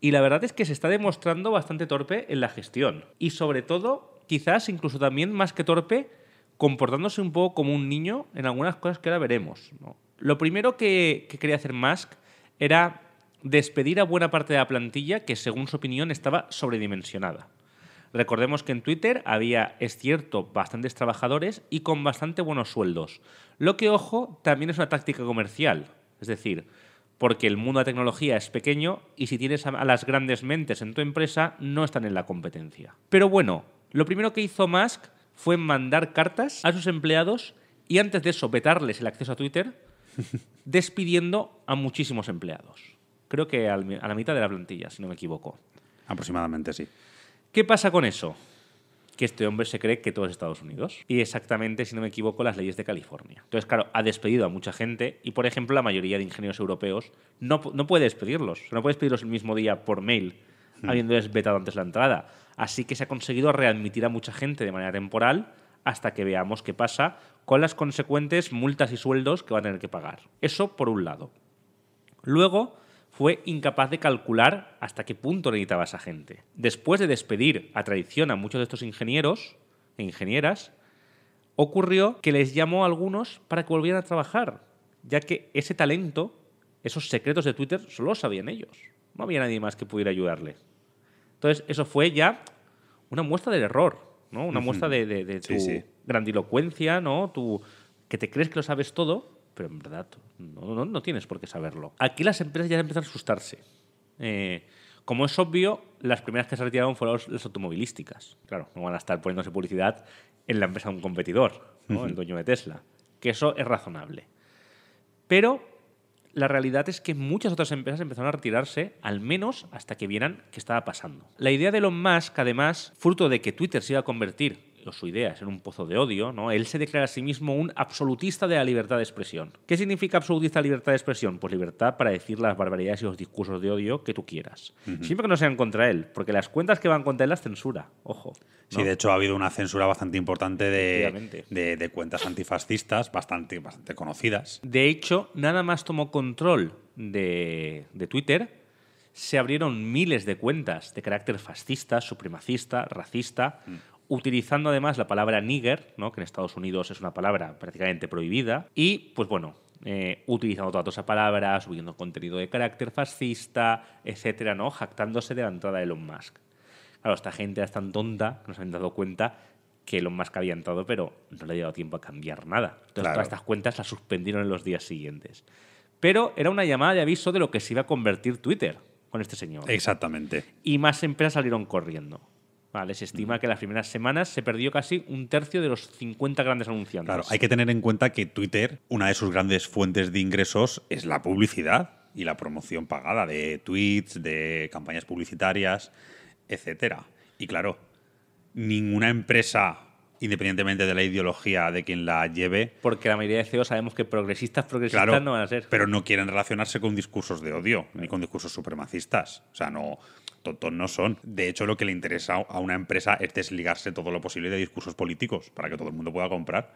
Y la verdad es que se está demostrando bastante torpe en la gestión. Y sobre todo, quizás incluso también más que torpe, comportándose un poco como un niño en algunas cosas que ahora veremos. Lo primero que, que quería hacer Musk era despedir a buena parte de la plantilla que, según su opinión, estaba sobredimensionada. Recordemos que en Twitter había, es cierto, bastantes trabajadores y con bastante buenos sueldos. Lo que, ojo, también es una táctica comercial. Es decir, porque el mundo de la tecnología es pequeño y si tienes a las grandes mentes en tu empresa, no están en la competencia. Pero bueno, lo primero que hizo Musk fue mandar cartas a sus empleados y antes de eso vetarles el acceso a Twitter, despidiendo a muchísimos empleados creo que a la mitad de la plantilla, si no me equivoco. Aproximadamente, sí. ¿Qué pasa con eso? Que este hombre se cree que todo es Estados Unidos. Y exactamente, si no me equivoco, las leyes de California. Entonces, claro, ha despedido a mucha gente y, por ejemplo, la mayoría de ingenieros europeos no, no puede despedirlos. No puede despedirlos el mismo día por mail, habiéndoles vetado antes la entrada. Así que se ha conseguido readmitir a mucha gente de manera temporal hasta que veamos qué pasa con las consecuentes multas y sueldos que va a tener que pagar. Eso por un lado. Luego, fue incapaz de calcular hasta qué punto necesitaba esa gente. Después de despedir a traición a muchos de estos ingenieros e ingenieras, ocurrió que les llamó a algunos para que volvieran a trabajar, ya que ese talento, esos secretos de Twitter, solo sabían ellos. No había nadie más que pudiera ayudarle. Entonces, eso fue ya una muestra del error, ¿no? Una muestra de, tu grandilocuencia, ¿no? Tu, que te crees que lo sabes todo pero en verdad no, no, tienes por qué saberlo. Aquí las empresas ya empiezan a asustarse. Eh, como es obvio, las primeras que se retiraron fueron las automovilísticas. Claro, no van a estar poniéndose publicidad en la empresa de un competidor, el dueño de Tesla. Que eso es razonable. Pero la realidad es que muchas otras empresas empezaron a retirarse, al menos hasta que vieran qué estaba pasando. La idea de Elon Musk, además, fruto de que Twitter se iba a convertir o su idea es en un pozo de odio, ¿no? Él se declara a sí mismo un absolutista de la libertad de expresión. ¿Qué significa absolutista de libertad de expresión? Pues libertad para decir las barbaridades y los discursos de odio que tú quieras. Siempre que no sean contra él, porque las cuentas que van contra él las censura, ojo. Sí, de hecho ha habido una censura bastante importante de, de, cuentas antifascistas, bastante, bastante conocidas. De hecho, nada más tomó control de, de Twitter se abrieron miles de cuentas de carácter fascista, supremacista, racista, mm utilizando además la palabra nigger, ¿no? que en Estados Unidos es una palabra prácticamente prohibida, y pues bueno, eh, utilizando toda esa palabra, subiendo contenido de carácter fascista, etcétera, ¿no? jactándose de la entrada de Elon Musk. Claro, esta gente es tan tonta que no se han dado cuenta que Elon Musk había entrado, pero no le ha dado tiempo a cambiar nada. Entonces, todas estas cuentas las suspendieron en los días siguientes. Pero era una llamada de aviso de lo que se iba a convertir Twitter con este señor. Exactamente. Y más empresas salieron corriendo. Vale, se estima que las primeras semanas se perdió casi un tercio de los 50 grandes anunciantes. Claro, hay que tener en cuenta que Twitter, una de sus grandes fuentes de ingresos es la publicidad y la promoción pagada de tweets, de campañas publicitarias, etcétera. Y claro, ninguna empresa independientemente de la ideología de quien la lleve. Porque la mayoría de CEOs sabemos que progresistas, progresistas no van a ser. Pero no quieren relacionarse con discursos de odio, ni con discursos supremacistas. O sea, no, tontos no son. De hecho, lo que le interesa a una empresa es desligarse todo lo posible de discursos políticos para que todo el mundo pueda comprar.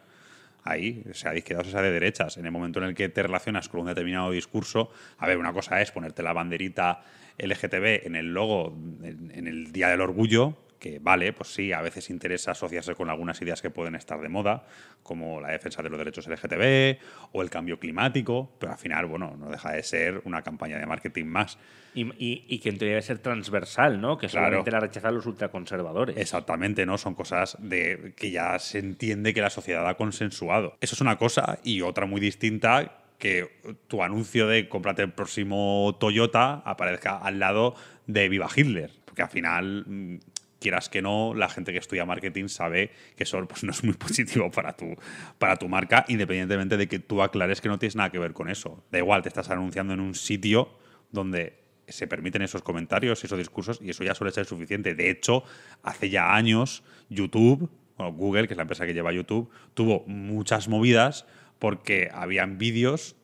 Ahí, sea de izquierdas o sea de derechas. En el momento en el que te relacionas con un determinado discurso, a ver, una cosa es ponerte la banderita LGTB en el logo, en el Día del Orgullo, que vale, pues sí, a veces interesa asociarse con algunas ideas que pueden estar de moda, como la defensa de los derechos LGTB o el cambio climático, pero al final, bueno, no deja de ser una campaña de marketing más. Y, y, que debe ser transversal, ¿no? Que solamente la rechazan los ultraconservadores. Exactamente, ¿no? Son cosas de que ya se entiende que la sociedad ha consensuado. Eso es una cosa y otra muy distinta que tu anuncio de cómprate el próximo Toyota aparezca al lado de Viva Hitler. Porque al final mm, quieras que no, la gente que estudia marketing sabe que eso pues, no es muy positivo para tu, para tu marca, independientemente de que tú aclares que no tienes nada que ver con eso. Da igual, te estás anunciando en un sitio donde se permiten esos comentarios esos discursos y eso ya suele ser suficiente. De hecho, hace ya años YouTube, o Google, que es la empresa que lleva YouTube, tuvo muchas movidas porque habían vídeos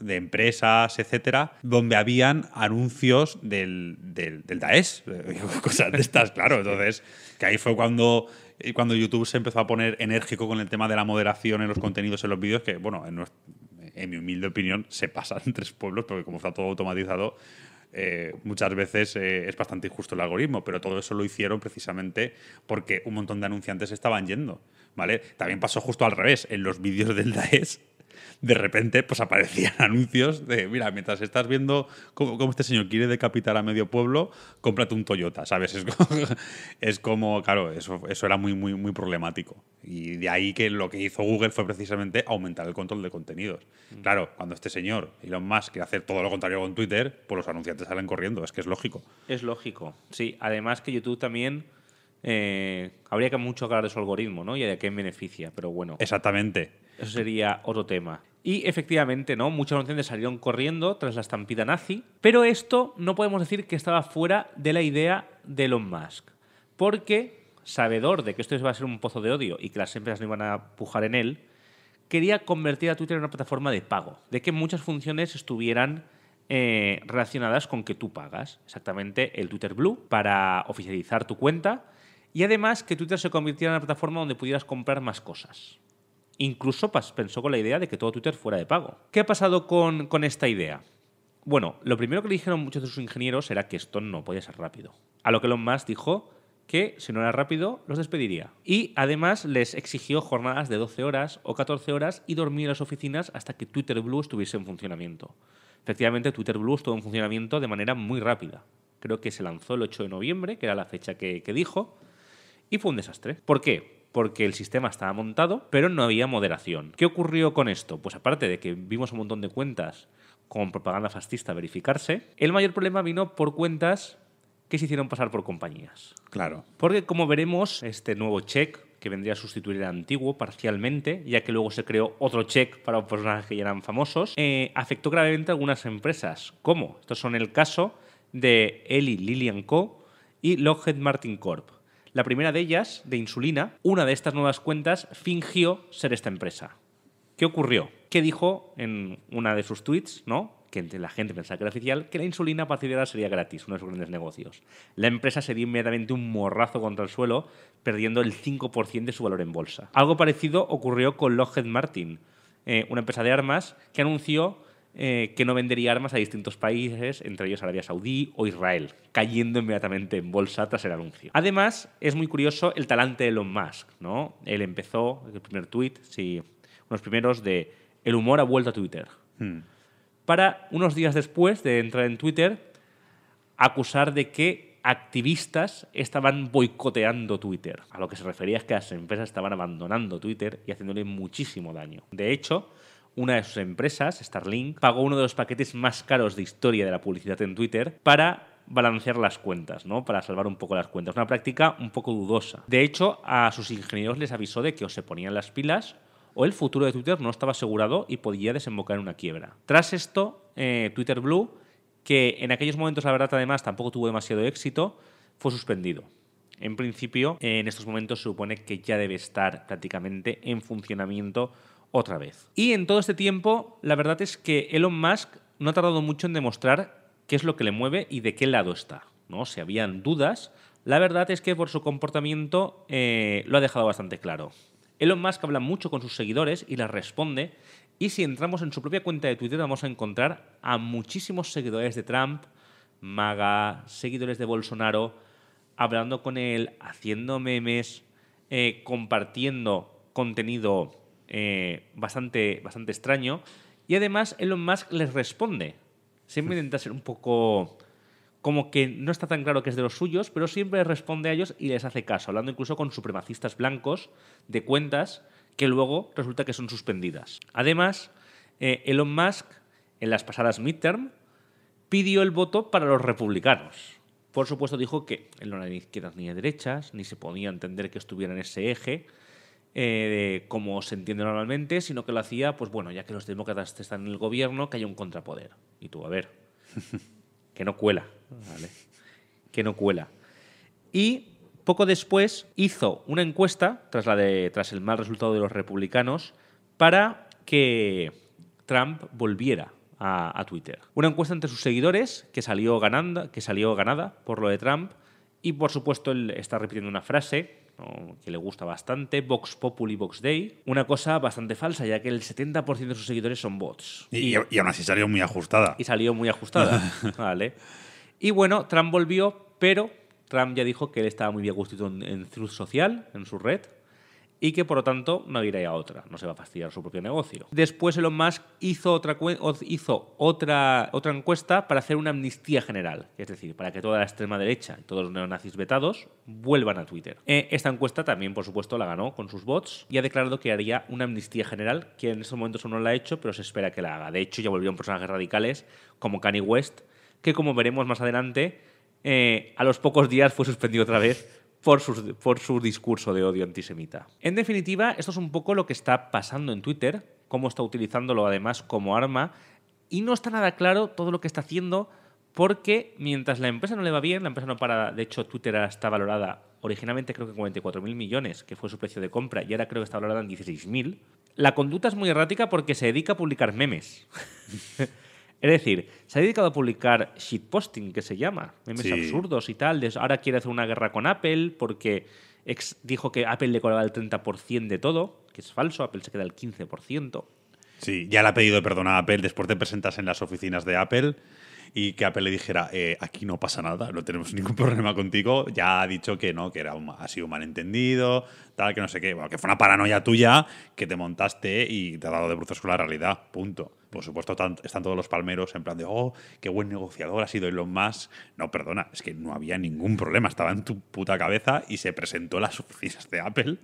de empresas, etcétera, donde habían anuncios del, del, del Daesh, cosas de estas, claro. Entonces, que ahí fue cuando, cuando YouTube se empezó a poner enérgico con el tema de la moderación en los contenidos en los vídeos, que, bueno, en, mi humilde opinión, se pasa en tres pueblos, porque como está todo automatizado, eh, muchas veces eh, es bastante injusto el algoritmo, pero todo eso lo hicieron precisamente porque un montón de anunciantes estaban yendo. ¿vale? También pasó justo al revés. En los vídeos del Daesh de repente pues aparecían anuncios de, mira, mientras estás viendo cómo, este señor quiere decapitar a medio pueblo, cómprate un Toyota, ¿sabes? Es como, es como claro, eso, eso era muy, muy, muy problemático. Y de ahí que lo que hizo Google fue precisamente aumentar el control de contenidos. Mm. Claro, cuando este señor, Elon Musk, quiere hacer todo lo contrario con Twitter, pues los anunciantes salen corriendo, es que es lógico. Es lógico, sí. Además que YouTube también... Eh, habría que mucho hablar de su algoritmo, ¿no? Y de qué beneficia, pero bueno. Exactamente. Eso sería otro tema. Y efectivamente, ¿no? Muchos anunciantes salieron corriendo tras la estampida nazi, pero esto no podemos decir que estaba fuera de la idea de Elon Musk. porque, sabedor de que esto iba a ser un pozo de odio y que las empresas no iban a pujar en él, quería convertir a Twitter en una plataforma de pago, de que muchas funciones estuvieran eh, relacionadas con que tú pagas. Exactamente el Twitter Blue para oficializar tu cuenta y además que Twitter se convirtiera en una plataforma donde pudieras comprar más cosas. Incluso pensó con la idea de que todo Twitter fuera de pago. ¿Qué ha pasado con, con esta idea? Bueno, lo primero que le dijeron muchos de sus ingenieros era que esto no podía ser rápido. A lo que Elon Musk dijo que si no era rápido, los despediría. Y además les exigió jornadas de 12 horas o 14 horas y dormir en las oficinas hasta que Twitter Blue estuviese en funcionamiento. Efectivamente, Twitter Blue estuvo en funcionamiento de manera muy rápida. Creo que se lanzó el 8 de noviembre, que era la fecha que, que dijo, y fue un desastre. ¿Por qué? Porque el sistema estaba montado, pero no había moderación. ¿Qué ocurrió con esto? Pues aparte de que vimos un montón de cuentas con propaganda fascista verificarse, el mayor problema vino por cuentas que se hicieron pasar por compañías. Claro. Porque como veremos, este nuevo check que vendría a sustituir el antiguo parcialmente, ya que luego se creó otro check para personajes que ya eran famosos, eh, afectó gravemente a algunas empresas. ¿Cómo? Estos son el caso de Eli Lillian Co. y Lockheed Martin Corp. La primera de ellas, de insulina, una de estas nuevas cuentas fingió ser esta empresa. ¿Qué ocurrió? Que dijo en una de sus tweets, ¿no? que la gente pensaba que era oficial, que la insulina a partir de ahora sería gratis, uno de sus grandes negocios. La empresa se dio inmediatamente un morrazo contra el suelo, perdiendo el 5% de su valor en bolsa. Algo parecido ocurrió con Lockheed Martin, eh, una empresa de armas que anunció eh, que no vendería armas a distintos países, entre ellos Arabia Saudí o Israel, cayendo inmediatamente en bolsa tras el anuncio. Además, es muy curioso el talante de Elon Musk. ¿no? Él empezó, el primer tweet, sí, unos primeros de el humor ha vuelto a Twitter. Hmm para unos días después de entrar en Twitter acusar de que activistas estaban boicoteando Twitter. A lo que se refería es que las empresas estaban abandonando Twitter y haciéndole muchísimo daño. De hecho, una de sus empresas, Starlink, pagó uno de los paquetes más caros de historia de la publicidad en Twitter para balancear las cuentas, ¿no? Para salvar un poco las cuentas. Una práctica un poco dudosa. De hecho, a sus ingenieros les avisó de que o se ponían las pilas o el futuro de Twitter no estaba asegurado y podía desembocar en una quiebra. Tras esto, eh, Twitter Blue, que en aquellos momentos la verdad además tampoco tuvo demasiado éxito, fue suspendido. En principio, en estos momentos se supone que ya debe estar prácticamente en funcionamiento otra vez. Y en todo este tiempo, la verdad es que Elon Musk no ha tardado mucho en demostrar qué es lo que le mueve y de qué lado está. ¿no? Si habían dudas, la verdad es que por su comportamiento eh, lo ha dejado bastante claro. Elon Musk habla mucho con sus seguidores y les responde. Y si entramos en su propia cuenta de Twitter vamos a encontrar a muchísimos seguidores de Trump, MAGA, seguidores de Bolsonaro, hablando con él, haciendo memes, eh, compartiendo contenido eh, bastante, bastante extraño. Y además Elon Musk les responde. Siempre intenta ser un poco como que no está tan claro que es de los suyos, pero siempre responde a ellos y les hace caso, hablando incluso con supremacistas blancos de cuentas que luego resulta que son suspendidas. Además, eh, Elon Musk, en las pasadas midterm, pidió el voto para los republicanos. Por supuesto, dijo que él no era ni izquierdas ni de derechas, ni se podía entender que estuviera en ese eje, eh, como se entiende normalmente, sino que lo hacía, pues bueno, ya que los demócratas están en el gobierno, que haya un contrapoder. Y tú, a ver, que no cuela, ¿vale? Que no cuela. Y poco después hizo una encuesta, tras, la de, tras el mal resultado de los republicanos, para que Trump volviera a, Twitter. Una encuesta entre sus seguidores que salió, ganando, que salió ganada por lo de Trump y por supuesto él está repitiendo una frase que le gusta bastante, Vox Populi, Vox Day. Una cosa bastante falsa, ya que el 70% de sus seguidores son bots. Y, y, aún así salió muy ajustada. Y salió muy ajustada. vale. Y bueno, Trump volvió, pero Trump ya dijo que él estaba muy bien gustito en, en Truth Social, en su red, y que por lo tanto no irá a otra, no se va a fastidiar su propio negocio. Después Elon Musk hizo otra, hizo otra, otra encuesta para hacer una amnistía general, es decir, para que toda la extrema derecha y todos los neonazis vetados vuelvan a Twitter. Eh, esta encuesta también, por supuesto, la ganó con sus bots y ha declarado que haría una amnistía general, que en estos momentos aún no la ha hecho, pero se espera que la haga. De hecho, ya volvieron personajes radicales como Kanye West, que como veremos más adelante, eh, a los pocos días fue suspendido otra vez por su, por su discurso de odio antisemita. En definitiva, esto es un poco lo que está pasando en Twitter, cómo está utilizándolo además como arma, y no está nada claro todo lo que está haciendo porque mientras la empresa no le va bien, la empresa no para, de hecho Twitter está valorada originalmente creo que en 44.000 millones, que fue su precio de compra, y ahora creo que está valorada en 16.000. La conducta es muy errática porque se dedica a publicar memes. es decir, se ha dedicado a publicar shitposting, que se llama, memes Sí. absurdos y tal. ahora quiere hacer una guerra con Apple porque ex- dijo que Apple le cobraba el 30% de todo, que es falso, Apple se queda el 15%. Sí, ya le ha pedido perdón a Apple después de presentarse en las oficinas de Apple y que Apple le dijera, eh, aquí no pasa nada, no tenemos ningún problema contigo. Ya ha dicho que no, que era un, ha sido un malentendido, tal, que no sé qué. Bueno, que fue una paranoia tuya que te montaste y te ha dado de bruces con la realidad. Punto. Por supuesto, están todos los palmeros en plan de, oh, qué buen negociador ha sido Elon Musk. No, perdona, es que no había ningún problema. Estaba en tu puta cabeza y se presentó en las oficinas de Apple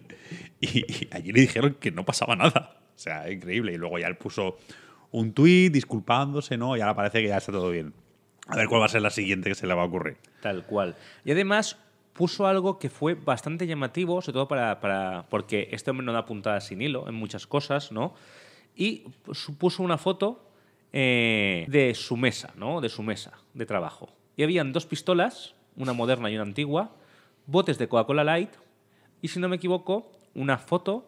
y, allí le dijeron que no pasaba nada. O sea, increíble. Y luego ya él puso un tuit disculpándose, ¿no? Y ahora parece que ya está todo bien. A ver cuál va a ser la siguiente que se le va a ocurrir. Tal cual. Y además puso algo que fue bastante llamativo, sobre todo para, porque este hombre no da puntadas sin hilo en muchas cosas, ¿no? Y pu- puso una foto eh, de su mesa, ¿no? De su mesa de trabajo. Y habían dos pistolas, una moderna y una antigua, botes de Coca-Cola Light y, si no me equivoco, una foto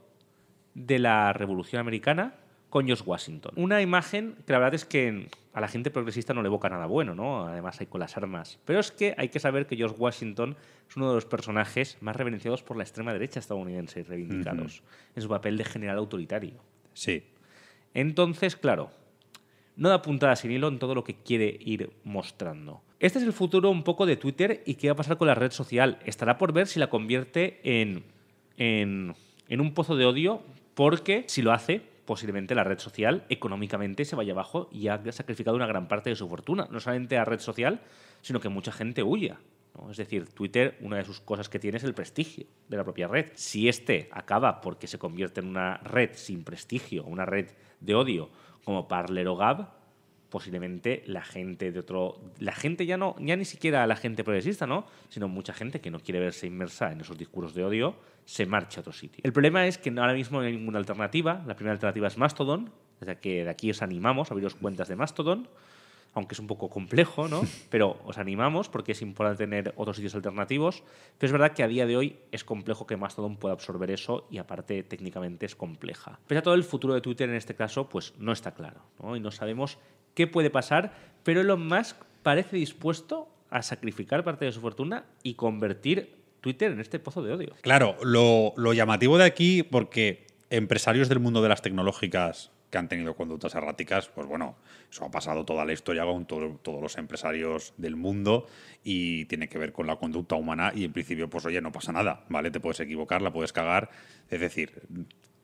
de la Revolución Americana con George Washington. Una imagen que la verdad es que a la gente progresista no le evoca nada bueno, ¿no? Además hay con las armas. Pero es que hay que saber que George Washington es uno de los personajes más reverenciados por la extrema derecha estadounidense y reivindicados en su papel de general autoritario. Sí. Entonces, claro, no da puntada sin hilo en todo lo que quiere ir mostrando. Este es el futuro un poco de Twitter y qué va a pasar con la red social. Estará por ver si la convierte en, en, un pozo de odio, porque si lo hace, posiblemente la red social económicamente se vaya abajo y ha sacrificado una gran parte de su fortuna. No solamente a red social, sino que mucha gente huya. Es decir, Twitter, una de sus cosas que tiene es el prestigio de la propia red. Si este acaba porque se convierte en una red sin prestigio, una red de odio como Parler o Gab, posiblemente la gente de otro. La gente ya no, ya ni siquiera la gente progresista, ¿no? Sino mucha gente que no quiere verse inmersa en esos discursos de odio, se marcha a otro sitio. El problema es que ahora mismo no hay ninguna alternativa. La primera alternativa es Mastodon, desde que de aquí os animamos a abriros cuentas de Mastodon aunque es un poco complejo, ¿no? Pero os animamos porque es importante tener otros sitios alternativos. Pero es verdad que a día de hoy es complejo que Mastodon pueda absorber eso y aparte técnicamente es compleja. Pese a todo, el futuro de Twitter en este caso pues no está claro, ¿no? Y no sabemos qué puede pasar, pero Elon Musk parece dispuesto a sacrificar parte de su fortuna y convertir Twitter en este pozo de odio. Claro, lo, lo llamativo de aquí, porque empresarios del mundo de las tecnológicas que han tenido conductas erráticas, pues bueno, eso ha pasado toda la historia con todo- todos los empresarios del mundo y tiene que ver con la conducta humana y en principio, pues oye, no pasa nada, ¿vale? Te puedes equivocar, la puedes cagar, es decir,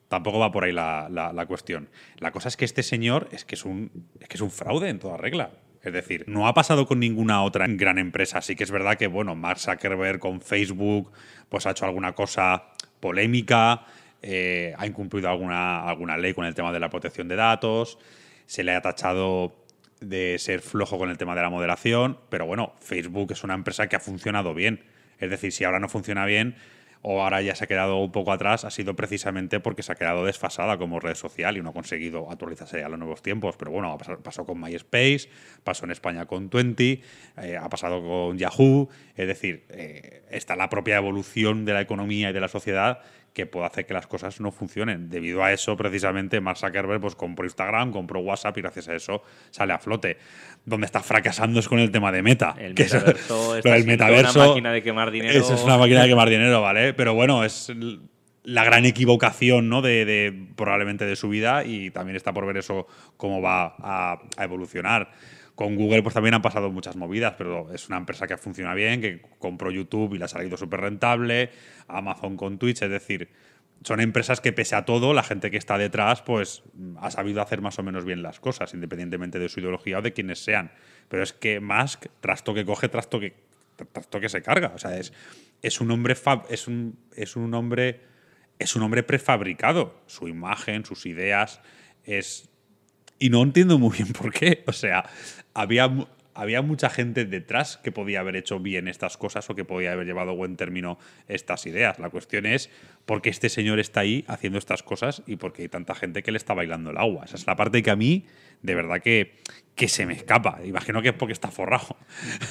tampoco va por ahí la, la- la cuestión. La cosa es que este señor es que es un, es que es un fraude en toda regla. Es decir, no ha pasado con ninguna otra gran empresa. Sí que es verdad que, bueno, Mark Zuckerberg con Facebook, pues ha hecho alguna cosa polémica, eh, ha incumplido alguna, alguna ley con el tema de la protección de datos, se le ha tachado de ser flojo con el tema de la moderación, pero bueno, Facebook es una empresa que ha funcionado bien. Es decir, si ahora no funciona bien o ahora ya se ha quedado un poco atrás, ha sido precisamente porque se ha quedado desfasada como red social y no ha conseguido actualizarse a los nuevos tiempos. Pero bueno, pasó con MySpace, pasó en España con Twenty, eh, ha pasado con Yahoo. Es decir, eh, está la propia evolución de la economía y de la sociedad que puede hacer que las cosas no funcionen. Debido a eso, precisamente, Mark Zuckerberg pues, compró Instagram, compró WhatsApp y gracias a eso sale a flote. Donde está fracasando es con el tema de Meta. El que es- metaverso del siendo metaverso una máquina de quemar dinero. Eso es una máquina de quemar dinero, ¿vale? Pero bueno, es la gran equivocación, ¿no? De, de- probablemente de su vida y también está por ver eso cómo va a, a evolucionar. Con Google pues también han pasado muchas movidas, pero es una empresa que funciona bien, que compró YouTube y le ha salido súper rentable, Amazon con Twitch, es decir, son empresas que pese a todo, la gente que está detrás pues ha sabido hacer más o menos bien las cosas, independientemente de su ideología o de quienes sean. Pero es que Musk, trasto que coge, trasto que, trasto que se carga. O sea, es, es un hombre fab- es un, es un hombre es un hombre prefabricado. Su imagen, sus ideas, es y no entiendo muy bien por qué. O sea, había, había mucha gente detrás que podía haber hecho bien estas cosas o que podía haber llevado buen término estas ideas. La cuestión es por qué este señor está ahí haciendo estas cosas y por qué hay tanta gente que le está bailando el agua. Esa es la parte que a mí, de verdad, que, que se me escapa. Imagino que es porque está forrado.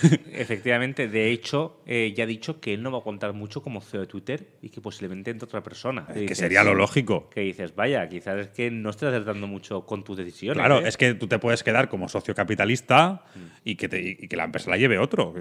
Efectivamente, de hecho, eh, ya ha dicho que él no va a contar mucho como CEO de Twitter y que posiblemente entre otra persona. que sería lo lógico. Que dices, vaya, quizás es que no estés acertando mucho con tus decisiones. Claro, ¿eh? es que tú te puedes quedar como socio capitalista y, que te- y que la empresa la lleve otro.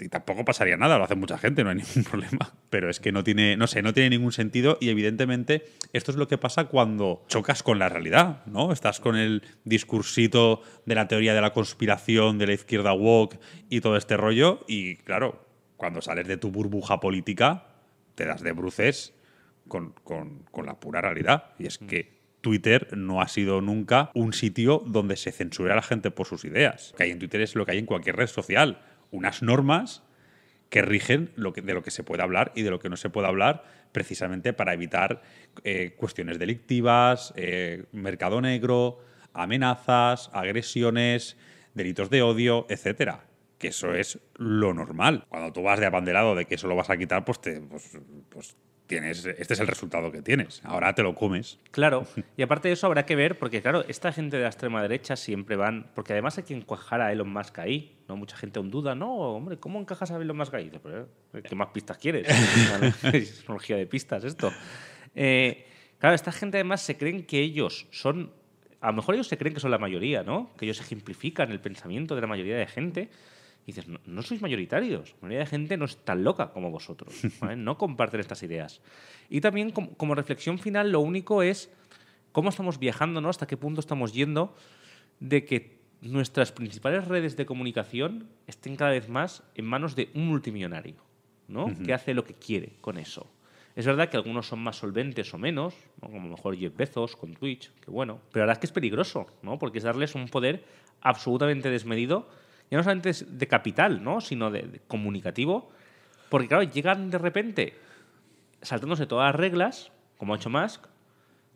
Y tampoco pasaría nada, lo hace mucha gente, no hay ningún problema. Pero es que no tiene, no sé, no tiene ningún sentido y evidentemente esto es lo que pasa cuando chocas con la realidad, ¿no? Estás con el discursito de la teoría de la conspiración, de la izquierda woke y todo este rollo y claro, cuando sales de tu burbuja política te das de bruces con, con- la pura realidad. Y es que Twitter no ha sido nunca un sitio donde se censure a la gente por sus ideas. Lo que hay en Twitter es lo que hay en cualquier red social. Unas normas que rigen de lo que se puede hablar y de lo que no se puede hablar, precisamente para evitar eh, cuestiones delictivas, eh, mercado negro, amenazas, agresiones, delitos de odio, etcétera. Que eso es lo normal. Cuando tú vas de abanderado de que eso lo vas a quitar, pues, te, pues, pues tienes, este es el resultado que tienes. Ahora te lo comes. Claro, y aparte de eso habrá que ver, porque claro, esta gente de la extrema derecha siempre van, porque además hay que encajar a Elon Musk ahí, ¿no? Mucha gente aún duda, no, hombre, ¿cómo encajas a Elon Musk ahí? Dice, "Pero, eh, ¿qué más pistas quieres? es tecnología de pistas esto. Eh, claro, esta gente además se creen que ellos son, a lo mejor ellos se creen que son la mayoría, ¿no? Que ellos ejemplifican el pensamiento de la mayoría de gente. Y dices, no, no sois mayoritarios. La mayoría de gente no es tan loca como vosotros. ¿vale? No comparten estas ideas. Y también, como, como reflexión final, lo único es cómo estamos viajando, ¿no? Hasta qué punto estamos yendo de que nuestras principales redes de comunicación estén cada vez más en manos de un multimillonario, ¿no? Que hace lo que quiere con eso. Es verdad que algunos son más solventes o menos, ¿no? como a lo mejor Jeff Bezos con Twitch, que bueno, pero la verdad es que es peligroso, ¿no? Porque es darles un poder absolutamente desmedido, ya no solamente de capital, ¿no? Sino de, de comunicativo, porque claro, llegan de repente saltándose todas las reglas, como ha hecho Musk,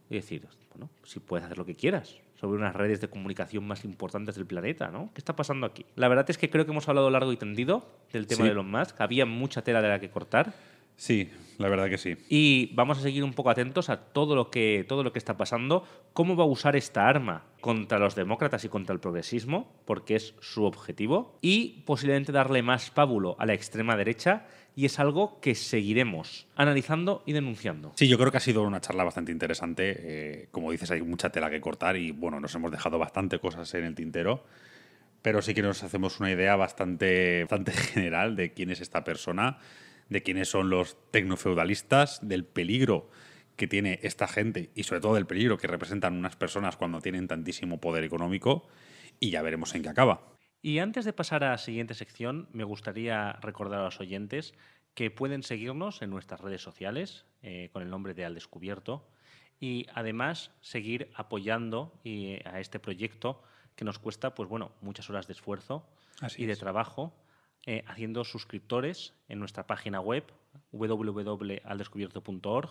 y decir, bueno, si puedes hacer lo que quieras sobre unas redes de comunicación más importantes del planeta, ¿no? ¿Qué está pasando aquí? La verdad es que creo que hemos hablado largo y tendido del tema Sí. de Elon Musk. Había mucha tela de la que cortar. Sí, la verdad que sí. Y vamos a seguir un poco atentos a todo lo que, todo lo que está pasando, cómo va a usar esta arma contra los demócratas y contra el progresismo, porque es su objetivo, y posiblemente darle más pábulo a la extrema derecha, y es algo que seguiremos analizando y denunciando. Sí, yo creo que ha sido una charla bastante interesante. Eh, como dices, hay mucha tela que cortar y bueno, nos hemos dejado bastante cosas en el tintero. Pero sí que nos hacemos una idea bastante, bastante general de quién es esta persona, de quiénes son los tecnofeudalistas, del peligro que tiene esta gente y sobre todo del peligro que representan unas personas cuando tienen tantísimo poder económico y ya veremos en qué acaba. Y antes de pasar a la siguiente sección, me gustaría recordar a los oyentes que pueden seguirnos en nuestras redes sociales eh, con el nombre de Al Descubierto y además seguir apoyando y, a este proyecto que nos cuesta, pues bueno, muchas horas de esfuerzo Así y de es. trabajo eh, haciendo suscriptores en nuestra página web www.aldescubierto.org.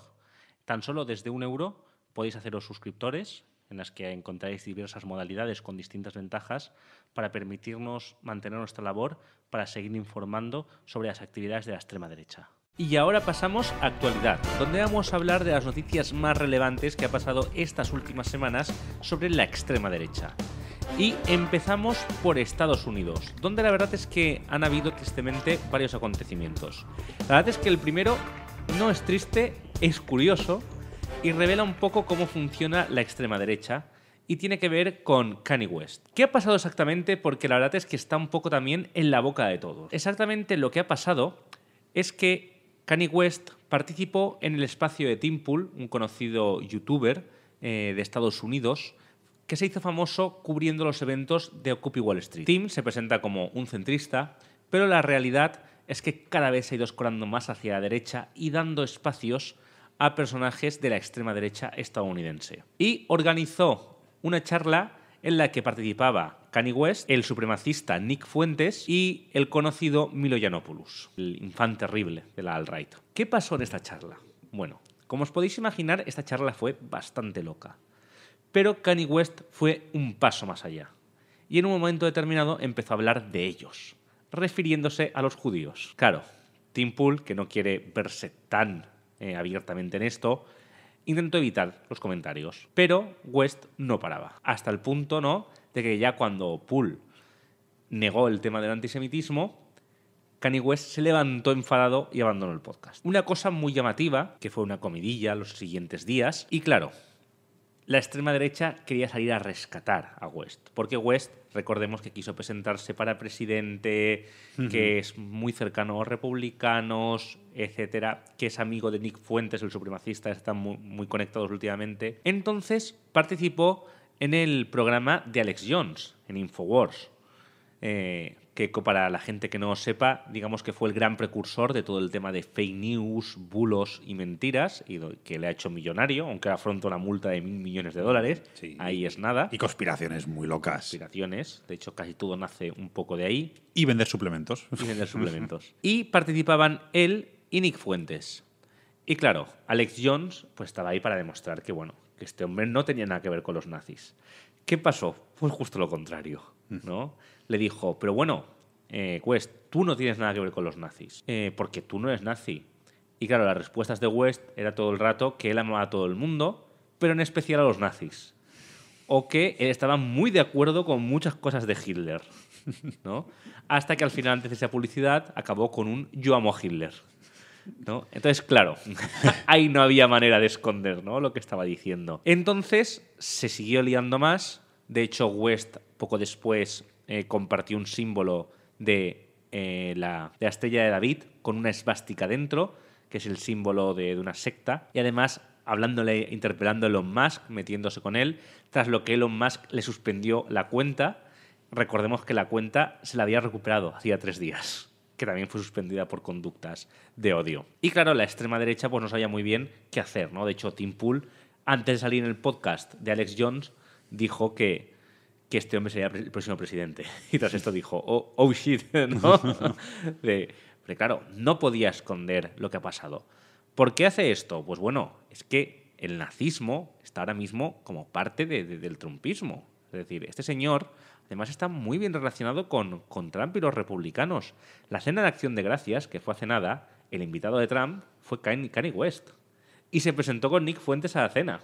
Tan solo desde un euro podéis haceros suscriptores en las que encontráis diversas modalidades con distintas ventajas para permitirnos mantener nuestra labor para seguir informando sobre las actividades de la extrema derecha. Y ahora pasamos a actualidad, donde vamos a hablar de las noticias más relevantes que ha pasado estas últimas semanas sobre la extrema derecha. Y empezamos por Estados Unidos, donde la verdad es que han habido tristemente varios acontecimientos. La verdad es que el primero no es triste, es curioso y revela un poco cómo funciona la extrema derecha y tiene que ver con Kanye West. ¿Qué ha pasado exactamente? Porque la verdad es que está un poco también en la boca de todos. Exactamente lo que ha pasado es que Kanye West participó en el espacio de Tim Pool, un conocido youtuber eh, de Estados Unidos, que se hizo famoso cubriendo los eventos de Occupy Wall Street. Tim se presenta como un centrista, pero la realidad es que cada vez se ha ido escorando más hacia la derecha y dando espacios a personajes de la extrema derecha estadounidense. Y organizó una charla en la que participaba Kanye West, el supremacista Nick Fuentes y el conocido Milo Yiannopoulos, el infante terrible de la alt-right. ¿Qué pasó en esta charla? Bueno, como os podéis imaginar, esta charla fue bastante loca. Pero Kanye West fue un paso más allá. Y en un momento determinado empezó a hablar de ellos, refiriéndose a los judíos. Claro, Tim Pool, que no quiere verse tan eh, abiertamente en esto, intentó evitar los comentarios. Pero West no paraba. Hasta el punto, ¿no? De que ya cuando Poole negó el tema del antisemitismo, Kanye West se levantó enfadado y abandonó el podcast. Una cosa muy llamativa, que fue una comidilla los siguientes días, y claro, la extrema derecha quería salir a rescatar a West, porque West, recordemos que quiso presentarse para presidente, que es muy cercano a los republicanos, etcétera, que es amigo de Nick Fuentes, el supremacista, están muy, muy conectados últimamente. Entonces participó en el programa de Alex Jones, en Infowars. Eh, que para la gente que no sepa, digamos que fue el gran precursor de todo el tema de fake news, bulos y mentiras, y que le ha hecho millonario, aunque afronta una multa de mil millones de dólares. Sí. Ahí es nada. Y conspiraciones muy locas. Conspiraciones, de hecho casi todo nace un poco de ahí. Y vender suplementos. Y vender suplementos. y participaban él y Nick Fuentes. Y claro, Alex Jones pues estaba ahí para demostrar que, bueno, que este hombre no tenía nada que ver con los nazis. ¿Qué pasó? Pues justo lo contrario, ¿no? Le dijo, pero bueno, eh, West, tú no tienes nada que ver con los nazis, eh, porque tú no eres nazi. Y claro, las respuestas de West era todo el rato que él amaba a todo el mundo, pero en especial a los nazis. O que él estaba muy de acuerdo con muchas cosas de Hitler, ¿no? Hasta que al final, antes de esa publicidad, acabó con un yo amo a Hitler. ¿no? Entonces, claro, ahí no había manera de esconder ¿no? lo que estaba diciendo. Entonces, se siguió liando más. De hecho, West, poco después, eh, compartió un símbolo de, eh, la, de la estrella de David con una esvástica dentro, que es el símbolo de, de una secta. Y además, hablándole, interpelando a Elon Musk, metiéndose con él, tras lo que Elon Musk le suspendió la cuenta. Recordemos que la cuenta se la había recuperado hacía tres días que también fue suspendida por conductas de odio. Y claro, la extrema derecha pues no sabía muy bien qué hacer, ¿no? De hecho, Tim Pool, antes de salir en el podcast de Alex Jones, dijo que, que este hombre sería el próximo presidente. Y tras esto dijo, oh, oh shit, ¿no? de, pero claro, no podía esconder lo que ha pasado. ¿Por qué hace esto? Pues bueno, es que el nazismo está ahora mismo como parte de, de, del trumpismo. Es decir, este señor además está muy bien relacionado con, con, Trump y los republicanos. La cena de acción de gracias, que fue hace nada, el invitado de Trump fue Kanye West. Y se presentó con Nick Fuentes a la cena.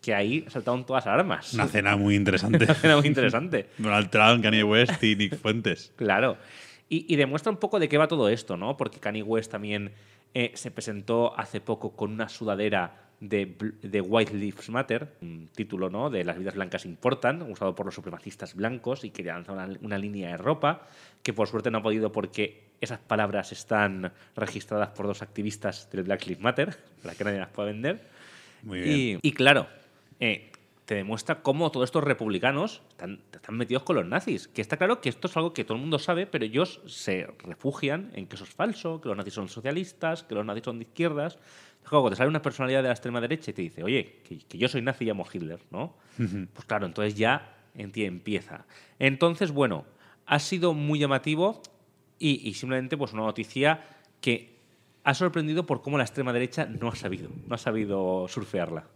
Que ahí saltaron todas las armas. Una cena muy interesante. Una cena muy interesante. Donald Trump, Kanye West y Nick Fuentes. claro. Y, y, demuestra un poco de qué va todo esto, ¿no? Porque Kanye West también eh, se presentó hace poco con una sudadera de, de, White Lives Matter, un título ¿no? de Las vidas blancas importan, usado por los supremacistas blancos y que lanza una, una, línea de ropa que por suerte no ha podido porque esas palabras están registradas por dos activistas del Black Lives Matter, para que nadie las pueda vender. Muy bien. Y, y claro, eh, te demuestra cómo todos estos republicanos están, están, metidos con los nazis. Que está claro que esto es algo que todo el mundo sabe, pero ellos se refugian en que eso es falso, que los nazis son socialistas, que los nazis son de izquierdas. Cuando te sale una personalidad de la extrema derecha y te dice, oye, que, que yo soy nazi y llamo a Hitler, ¿no? Uh -huh. Pues claro, entonces ya en ti empieza. Entonces, bueno, ha sido muy llamativo y, y, simplemente pues una noticia que ha sorprendido por cómo la extrema derecha no ha sabido, no ha sabido surfearla.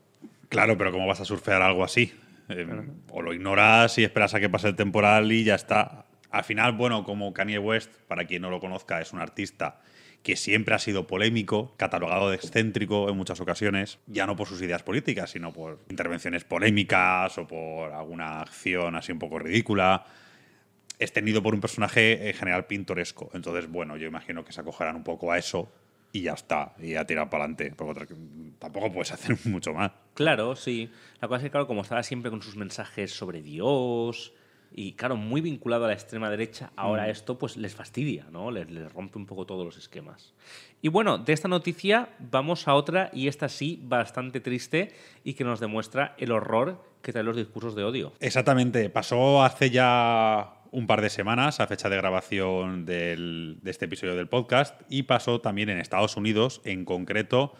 Claro, pero ¿cómo vas a surfear algo así? Eh, claro. O lo ignoras y esperas a que pase el temporal y ya está. Al final, bueno, como Kanye West, para quien no lo conozca, es un artista que siempre ha sido polémico, catalogado de excéntrico en muchas ocasiones, ya no por sus ideas políticas, sino por intervenciones polémicas o por alguna acción así un poco ridícula. Es tenido por un personaje en general pintoresco. Entonces, bueno, yo imagino que se acogerán un poco a eso y ya está, y ya tirar para adelante. Porque tampoco puedes hacer mucho más. Claro, sí. La cosa es que, claro, como estaba siempre con sus mensajes sobre Dios, y claro, muy vinculado a la extrema derecha, ahora mm. esto pues les fastidia, ¿no? Les, les, rompe un poco todos los esquemas. Y bueno, de esta noticia vamos a otra, y esta sí, bastante triste, y que nos demuestra el horror que traen los discursos de odio. Exactamente. Pasó hace ya un par de semanas a fecha de grabación del, de este episodio del podcast, y pasó también en Estados Unidos, en concreto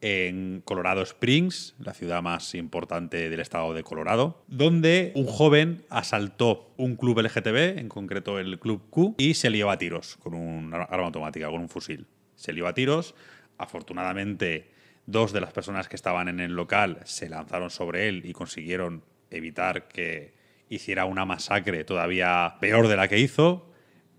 en Colorado Springs, la ciudad más importante del estado de Colorado, donde un joven asaltó un club LGTB, en concreto el Club Q, y se lió a tiros con un arma automática, con un fusil. Se lió a tiros. Afortunadamente, dos de las personas que estaban en el local se lanzaron sobre él y consiguieron evitar que hiciera una masacre todavía peor de la que hizo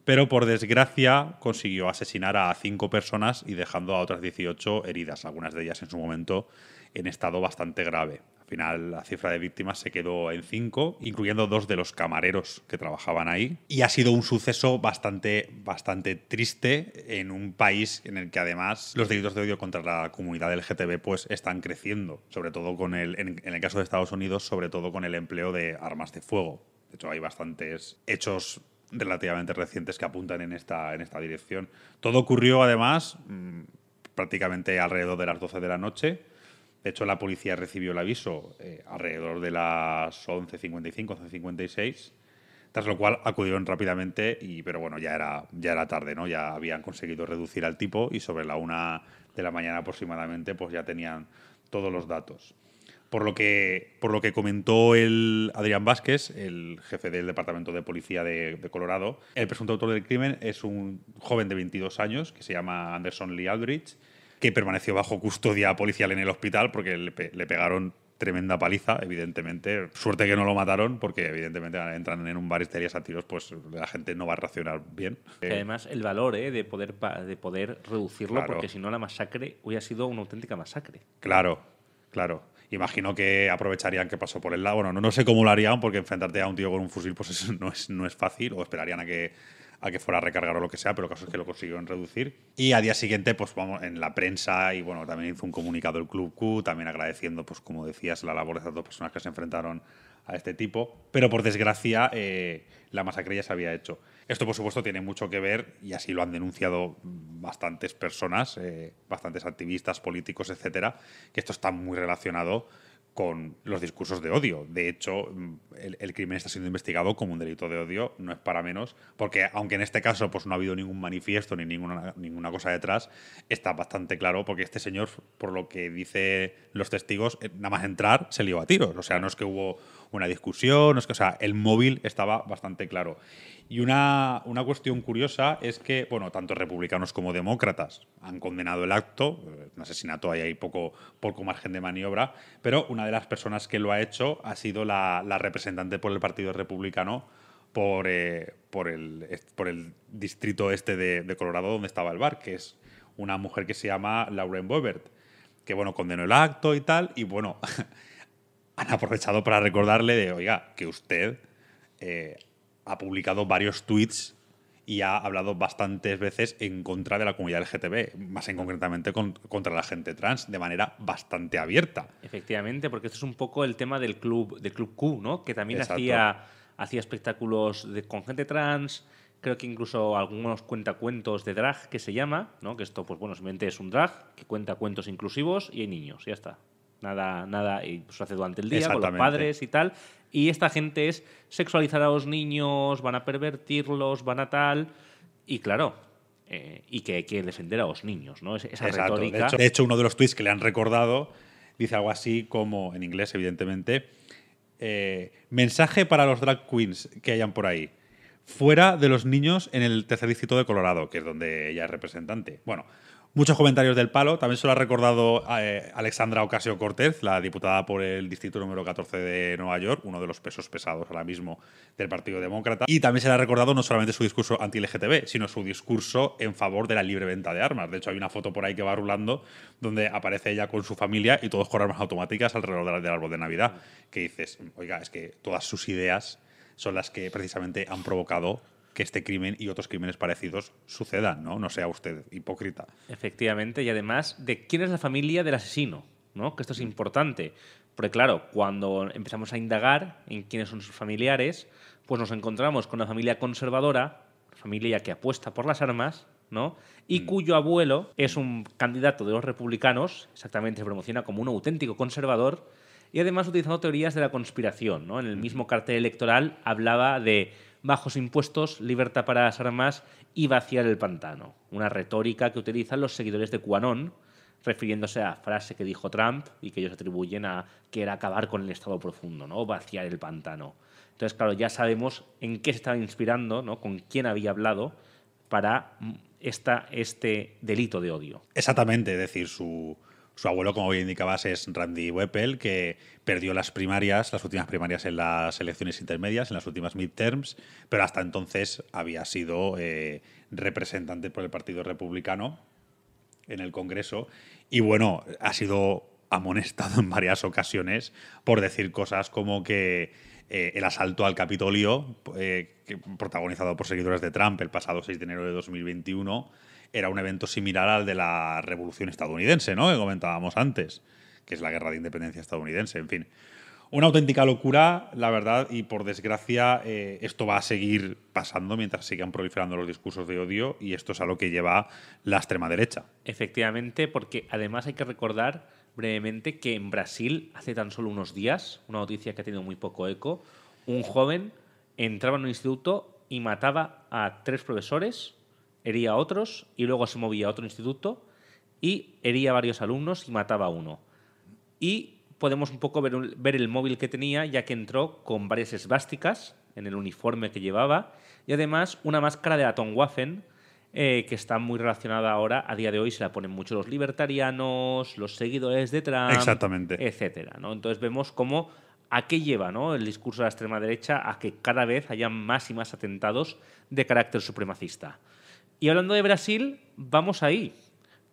pero por desgracia consiguió asesinar a cinco personas y dejando a otras 18 heridas, algunas de ellas en su momento en estado bastante grave. Al final la cifra de víctimas se quedó en cinco, incluyendo dos de los camareros que trabajaban ahí. Y ha sido un suceso bastante, bastante triste en un país en el que además los delitos de odio contra la comunidad LGTB pues están creciendo, sobre todo con el, en, en el caso de Estados Unidos, sobre todo con el empleo de armas de fuego. De hecho, hay bastantes hechos relativamente recientes que apuntan en esta, en esta dirección. Todo ocurrió además mm, prácticamente alrededor de las 12 de la noche. De hecho, la policía recibió el aviso eh, alrededor de las 11.55, 11.56, tras lo cual acudieron rápidamente, y, pero bueno, ya era, ya era tarde, ¿no? Ya habían conseguido reducir al tipo y sobre la una de la mañana aproximadamente pues ya tenían todos los datos. Por lo que, por lo que comentó el Adrián Vázquez, el jefe del Departamento de Policía de, Colorado, el presunto autor del crimen es un joven de 22 años que se llama Anderson Lee Aldrich, que permaneció bajo custodia policial en el hospital porque le, pe le pegaron tremenda paliza, evidentemente. Suerte que no lo mataron, porque evidentemente entran en un bar y a tiros, pues la gente no va a reaccionar bien. Además, el valor ¿eh? de, poder, de poder reducirlo, Claro. porque si no la masacre hubiera sido una auténtica masacre. Claro, claro. Imagino que aprovecharían que pasó por el lado. Bueno, no, no sé cómo lo harían, porque enfrentarte a un tío con un fusil, pues eso no es, no es fácil, o esperarían a que, a que fuera a recargar o lo que sea, pero el caso es que lo consiguieron reducir. Y a día siguiente, pues vamos, en la prensa, y bueno, también hizo un comunicado el Club Q, también agradeciendo, pues como decías, la labor de estas dos personas que se enfrentaron a este tipo. Pero por desgracia, eh, la masacre ya se había hecho. Esto, por supuesto, tiene mucho que ver, y así lo han denunciado bastantes personas, eh, bastantes activistas, políticos, etcétera, que esto está muy relacionado con los discursos de odio. De hecho, el, el, crimen está siendo investigado como un delito de odio, no es para menos, porque aunque en este caso pues, no ha habido ningún manifiesto ni ninguna, ninguna cosa detrás, está bastante claro porque este señor, por lo que dicen los testigos, eh, nada más entrar se lió a tiros. O sea, no es que hubo una discusión, no es que, o sea, el móvil estaba bastante claro. Y una, una, cuestión curiosa es que, bueno, tanto republicanos como demócratas han condenado el acto, un asesinato ahí hay poco, poco margen de maniobra, pero una de las personas que lo ha hecho ha sido la, la representante por el Partido Republicano por, eh, por, el, por el distrito este de, de, Colorado donde estaba el bar, que es una mujer que se llama Lauren Boebert, que, bueno, condenó el acto y tal, y bueno, han aprovechado para recordarle de, oiga, que usted... Eh, ha publicado varios tweets y ha hablado bastantes veces en contra de la comunidad LGTB, más en concretamente con, contra la gente trans, de manera bastante abierta. Efectivamente, porque esto es un poco el tema del club, del club Q, ¿no? Que también hacía, hacía espectáculos de, con gente trans, creo que incluso algunos cuentacuentos de drag que se llama, ¿no? Que esto, pues bueno, simplemente es un drag que cuenta cuentos inclusivos y hay niños, ya está. Nada, nada, y eso hace durante el día con los padres y tal. Y esta gente es sexualizar a los niños, van a pervertirlos, van a tal. Y claro, eh, y que hay que defender a los niños, ¿no? Esa Exacto. retórica. De hecho, de hecho, uno de los tweets que le han recordado dice algo así como, en inglés, evidentemente, eh, mensaje para los drag queens que hayan por ahí. Fuera de los niños en el tercer distrito de Colorado, que es donde ella es representante. Bueno, Muchos comentarios del palo. También se lo ha recordado eh, Alexandra Ocasio Cortez, la diputada por el distrito número 14 de Nueva York, uno de los pesos pesados ahora mismo del Partido Demócrata. Y también se le ha recordado no solamente su discurso anti-LGTB, sino su discurso en favor de la libre venta de armas. De hecho, hay una foto por ahí que va rulando donde aparece ella con su familia y todos con armas automáticas alrededor del árbol de Navidad. Que dices, oiga, es que todas sus ideas son las que precisamente han provocado que este crimen y otros crímenes parecidos sucedan, ¿no? No sea usted hipócrita. Efectivamente, y además de quién es la familia del asesino, ¿no? Que esto es importante. Porque claro, cuando empezamos a indagar en quiénes son sus familiares, pues nos encontramos con una familia conservadora, familia que apuesta por las armas, ¿no? Y mm. cuyo abuelo es un candidato de los republicanos, exactamente se promociona como un auténtico conservador, y además utilizando teorías de la conspiración, ¿no? En el mismo cartel electoral hablaba de bajos impuestos, libertad para las armas y vaciar el pantano. Una retórica que utilizan los seguidores de QAnon, refiriéndose a frase que dijo Trump y que ellos atribuyen a que era acabar con el Estado profundo, ¿no? vaciar el pantano. Entonces, claro, ya sabemos en qué se estaba inspirando, ¿no? con quién había hablado para esta, este delito de odio. Exactamente, es decir, su, su abuelo, como bien indicabas, es Randy Weppel, que perdió las primarias, las últimas primarias en las elecciones intermedias, en las últimas midterms, pero hasta entonces había sido eh, representante por el Partido Republicano en el Congreso. Y bueno, ha sido amonestado en varias ocasiones por decir cosas como que eh, el asalto al Capitolio, eh, protagonizado por seguidores de Trump el pasado 6 de enero de 2021, era un evento similar al de la Revolución estadounidense, ¿no? Que comentábamos antes, que es la guerra de independencia estadounidense, en fin. Una auténtica locura, la verdad, y por desgracia eh, esto va a seguir pasando mientras sigan proliferando los discursos de odio y esto es a lo que lleva la extrema derecha. Efectivamente, porque además hay que recordar brevemente que en Brasil, hace tan solo unos días, una noticia que ha tenido muy poco eco, un joven entraba en un instituto y mataba a tres profesores, hería a otros y luego se movía a otro instituto y hería a varios alumnos y mataba a uno. Y podemos un poco ver, ver, el móvil que tenía, ya que entró con varias esvásticas en el uniforme que llevaba y además una máscara de Atomwaffen eh, que está muy relacionada ahora, a día de hoy se la ponen mucho los libertarianos, los seguidores de Trump, Exactamente. etcétera. ¿no? Entonces vemos cómo a qué lleva ¿no? el discurso de la extrema derecha a que cada vez haya más y más atentados de carácter supremacista. Y hablando de Brasil, vamos ahí,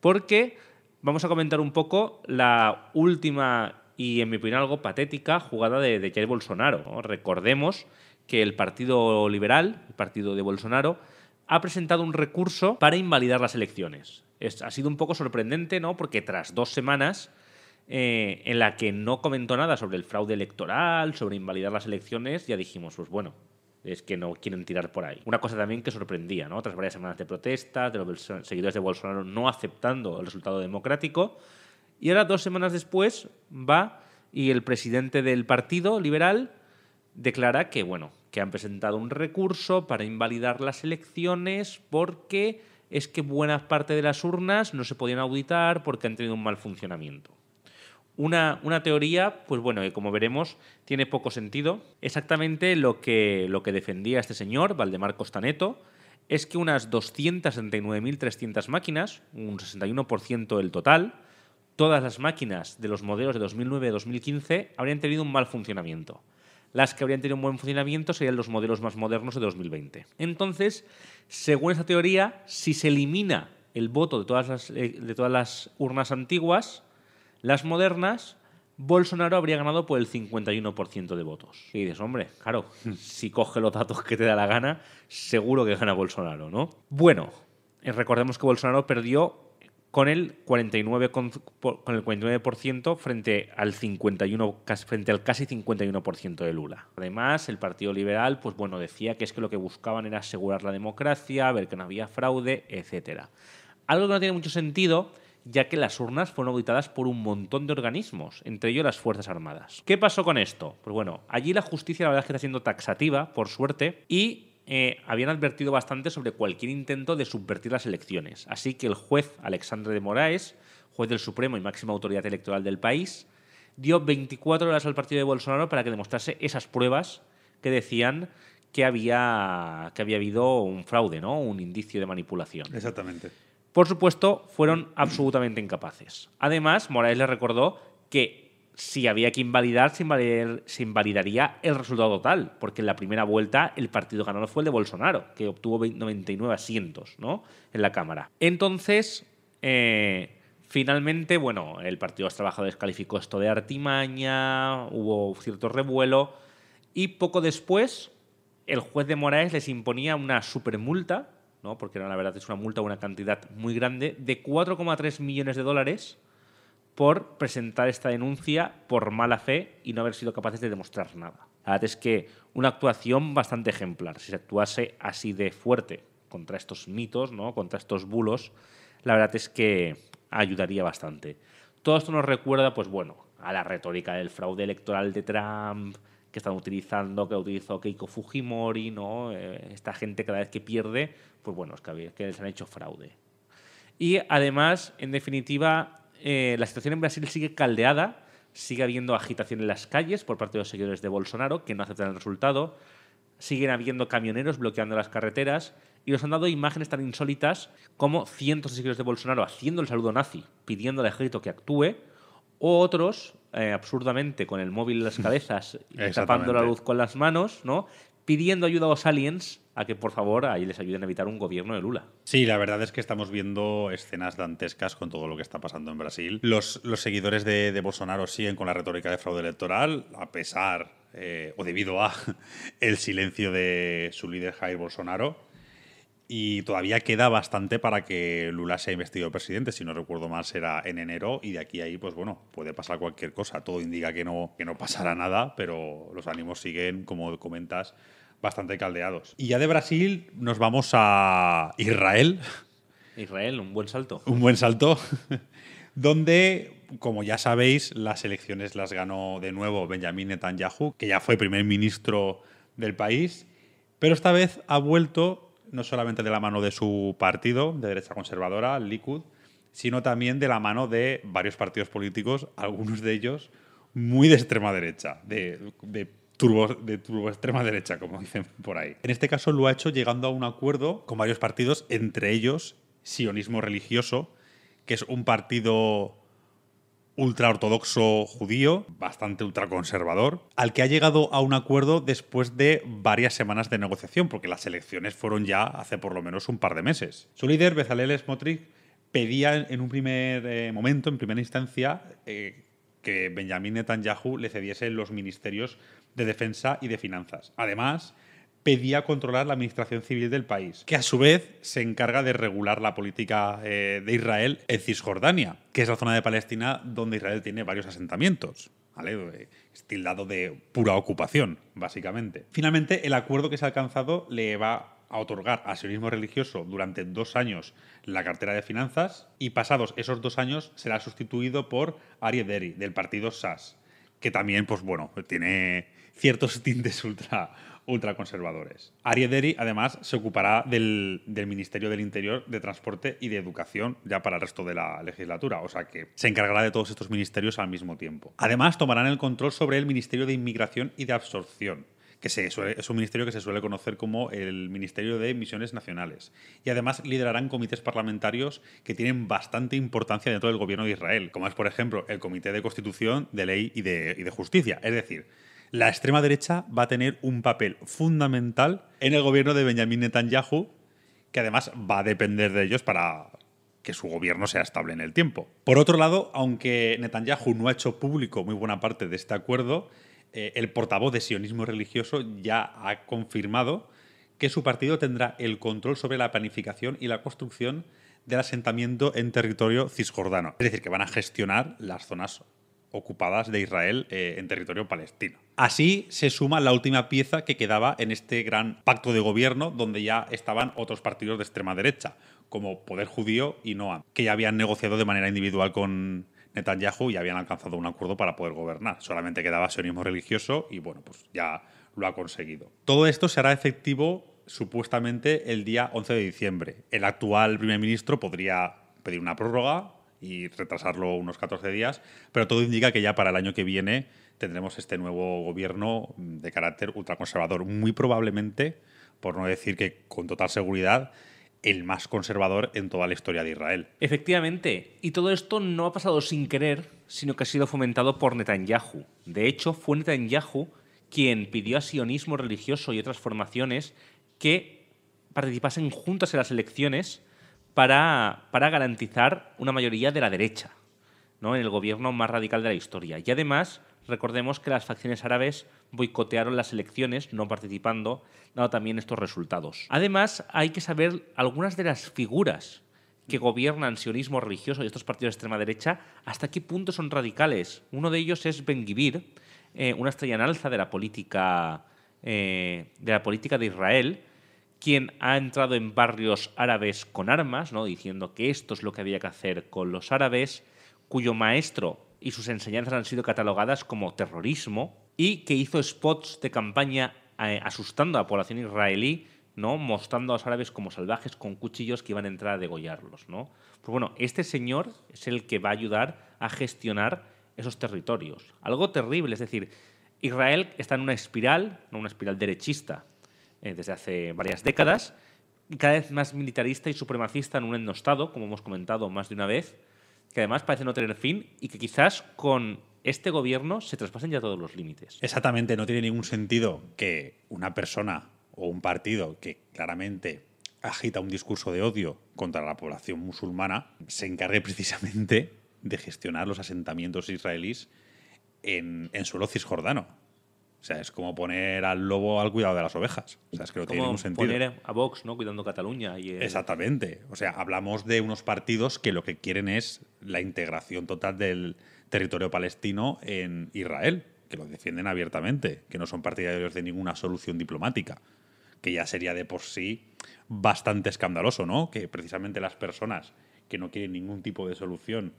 porque vamos a comentar un poco la última y, en mi opinión, algo patética jugada de, Jair Bolsonaro. Recordemos que el Partido Liberal, el partido de Bolsonaro, ha presentado un recurso para invalidar las elecciones. Es, ha sido un poco sorprendente, ¿no? Porque tras dos semanas eh, en la que no comentó nada sobre el fraude electoral, sobre invalidar las elecciones, ya dijimos, pues bueno, es que no quieren tirar por ahí. Una cosa también que sorprendía, ¿no? Tras varias semanas de protestas, de los seguidores de Bolsonaro no aceptando el resultado democrático, y ahora, dos semanas después, va y el presidente del partido liberal declara que, bueno, que han presentado un recurso para invalidar las elecciones porque es que buena parte de las urnas no se podían auditar porque han tenido un mal funcionamiento. Una, una, teoría, pues bueno, que como veremos, tiene poco sentido. Exactamente lo que, lo que defendía este señor, Valdemar Costaneto, es que unas 269.300 máquinas, un 61% del total, todas las máquinas de los modelos de 2009-2015 habrían tenido un mal funcionamiento. Las que habrían tenido un buen funcionamiento serían los modelos más modernos de 2020. Entonces, según esta teoría, si se elimina el voto de todas las, eh, de todas las urnas antiguas, las modernas, Bolsonaro habría ganado por el 51% de votos. Y dices, hombre, claro, si coge los datos que te da la gana, seguro que gana Bolsonaro, ¿no? Bueno, eh, recordemos que Bolsonaro perdió con el 49 con, con el 49% frente al 51 frente al casi 51% de Lula. Además, el Partido Liberal pues bueno, decía que es que lo que buscaban era asegurar la democracia, ver que no había fraude, etcétera. Algo que no tiene mucho sentido ya que las urnas fueron auditadas por un montón de organismos, entre ellos las Fuerzas Armadas. ¿Qué pasó con esto? Pues bueno, allí la justicia la verdad es que está siendo taxativa, por suerte, y eh, habían advertido bastante sobre cualquier intento de subvertir las elecciones. Así que el juez Alexandre de Moraes, juez del Supremo y máxima autoridad electoral del país, dio 24 horas al partido de Bolsonaro para que demostrase esas pruebas que decían que había, que había habido un fraude, ¿no? un indicio de manipulación. Exactamente. Por supuesto, fueron absolutamente incapaces. Además, Moraes le recordó que si había que invalidar, se, invalidaría el resultado total, porque en la primera vuelta el partido ganador fue el de Bolsonaro, que obtuvo 99 asientos ¿no? en la Cámara. Entonces, eh, finalmente, bueno, el Partido de Trabajo descalificó esto de artimaña, hubo cierto revuelo, y poco después el juez de Moraes les imponía una supermulta, ¿no? porque la verdad es una multa, una cantidad muy grande, de 4,3 millones de dólares por presentar esta denuncia por mala fe y no haber sido capaces de demostrar nada. La verdad es que una actuación bastante ejemplar. Si se actuase así de fuerte contra estos mitos, ¿no? contra estos bulos, la verdad es que ayudaría bastante. Todo esto nos recuerda, pues bueno, a la retórica del fraude electoral de Trump, que están utilizando, que utilizó Keiko Fujimori, ¿no? Eh, esta gente cada vez que pierde, pues bueno, es que, que les han hecho fraude. Y además, en definitiva, eh, la situación en Brasil sigue caldeada, sigue habiendo agitación en las calles por parte de los seguidores de Bolsonaro que no aceptan el resultado, siguen habiendo camioneros bloqueando las carreteras y nos han dado imágenes tan insólitas como cientos de seguidores de Bolsonaro haciendo el saludo nazi, pidiendo al ejército que actúe, o otros, eh, absurdamente, con el móvil en las cabezas y tapando la luz con las manos, ¿no? pidiendo ayuda a los aliens a que por favor ahí les ayuden a evitar un gobierno de Lula. Sí, la verdad es que estamos viendo escenas dantescas con todo lo que está pasando en Brasil. Los, los seguidores de, de Bolsonaro siguen con la retórica de fraude electoral, a pesar eh, o debido a el silencio de su líder Jair Bolsonaro. Y todavía queda bastante para que Lula sea investido presidente. Si no recuerdo mal, será en enero. Y de aquí a ahí, pues bueno, puede pasar cualquier cosa. Todo indica que no, que no pasará nada, pero los ánimos siguen, como comentas, bastante caldeados. Y ya de Brasil nos vamos a Israel. Israel, un buen salto. Un buen salto. donde, como ya sabéis, las elecciones las ganó de nuevo Benjamin Netanyahu, que ya fue primer ministro del país, pero esta vez ha vuelto no solamente de la mano de su partido de derecha conservadora, Likud, sino también de la mano de varios partidos políticos, algunos de ellos muy de extrema derecha, de, de turbo, de turbo extrema derecha, como dicen por ahí. En este caso lo ha hecho llegando a un acuerdo con varios partidos, entre ellos sionismo religioso, que es un partido ultraortodoxo judío, bastante ultraconservador, al que ha llegado a un acuerdo después de varias semanas de negociación, porque las elecciones fueron ya hace por lo menos un par de meses. Su líder, Bezalel Smotrich, pedía en un primer eh, momento, en primera instancia, eh, que Benjamin Netanyahu le cediese los ministerios de defensa y de finanzas. Además, pedía controlar la administración civil del país, que a su vez se encarga de regular la política eh, de Israel en Cisjordania, que es la zona de Palestina donde Israel tiene varios asentamientos. ¿vale? Estildado de pura ocupación, básicamente. Finalmente, el acuerdo que se ha alcanzado le va a otorgar al sionismo religioso durante dos años la cartera de finanzas y pasados esos dos años será sustituido por Ari Deri, del partido SAS, que también, pues bueno, tiene ciertos tintes ultra, ultraconservadores. Deri, además, se ocupará del, del, Ministerio del Interior, de Transporte y de Educación ya para el resto de la legislatura, o sea que se encargará de todos estos ministerios al mismo tiempo. Además, tomarán el control sobre el Ministerio de Inmigración y de Absorción, que es un ministerio que se suele conocer como el Ministerio de Misiones Nacionales. Y además liderarán comités parlamentarios que tienen bastante importancia dentro del gobierno de Israel, como es, por ejemplo, el Comité de Constitución, de Ley y de, y de Justicia. Es decir, la extrema derecha va a tener un papel fundamental en el gobierno de Benjamin Netanyahu, que además va a depender de ellos para que su gobierno sea estable en el tiempo. Por otro lado, aunque Netanyahu no ha hecho público muy buena parte de este acuerdo, eh, el portavoz de sionismo religioso ya ha confirmado que su partido tendrá el control sobre la planificación y la construcción del asentamiento en territorio cisjordano. Es decir, que van a gestionar las zonas ocupadas de Israel eh, en territorio palestino. Así se suma la última pieza que quedaba en este gran pacto de gobierno donde ya estaban otros partidos de extrema derecha, como Poder Judío y Noam, que ya habían negociado de manera individual con Netanyahu y habían alcanzado un acuerdo para poder gobernar. Solamente quedaba sionismo religioso y bueno, pues ya lo ha conseguido. Todo esto será efectivo supuestamente el día 11 de diciembre. El actual primer ministro podría pedir una prórroga y retrasarlo unos 14 días, pero todo indica que ya para el año que viene tendremos este nuevo gobierno de carácter ultraconservador, muy probablemente, por no decir que con total seguridad, el más conservador en toda la historia de Israel. Efectivamente, y todo esto no ha pasado sin querer, sino que ha sido fomentado por Netanyahu. De hecho, fue Netanyahu quien pidió a sionismo religioso y otras formaciones que participasen juntas en las elecciones para, para garantizar una mayoría de la derecha ¿no? en el gobierno más radical de la historia. Y además, recordemos que las facciones árabes boicotearon las elecciones, no participando, dado también estos resultados. Además, hay que saber algunas de las figuras que gobiernan sionismo religioso y estos partidos de extrema derecha, hasta qué punto son radicales. Uno de ellos es Ben Gvir, eh, una estrella en alza de la política, eh, de la política de Israel, quien ha entrado en barrios árabes con armas, ¿no? diciendo que esto es lo que había que hacer con los árabes, cuyo maestro y sus enseñanzas han sido catalogadas como terrorismo, y que hizo spots de campaña eh, asustando a la población israelí, ¿no? mostrando a los árabes como salvajes con cuchillos que iban a entrar a degollarlos. ¿no? Pues bueno, este señor es el que va a ayudar a gestionar esos territorios. Algo terrible, es decir, Israel está en una espiral, no una espiral derechista, eh, desde hace varias décadas, cada vez más militarista y supremacista en un endostado, como hemos comentado más de una vez, que además parece no tener fin y que quizás con este gobierno se traspasen ya todos los límites. Exactamente, no tiene ningún sentido que una persona o un partido que claramente agita un discurso de odio contra la población musulmana se encargue precisamente de gestionar los asentamientos israelíes en, en suelo cisjordano. O sea, es como poner al lobo al cuidado de las ovejas. O sea, es que no tiene ningún sentido. poner a Vox, ¿no? Cuidando Cataluña y el- Exactamente. O sea, hablamos de unos partidos que lo que quieren es la integración total del territorio palestino en Israel, que lo defienden abiertamente, que no son partidarios de ninguna solución diplomática, que ya sería de por sí bastante escandaloso, ¿no? Que precisamente las personas que no quieren ningún tipo de solución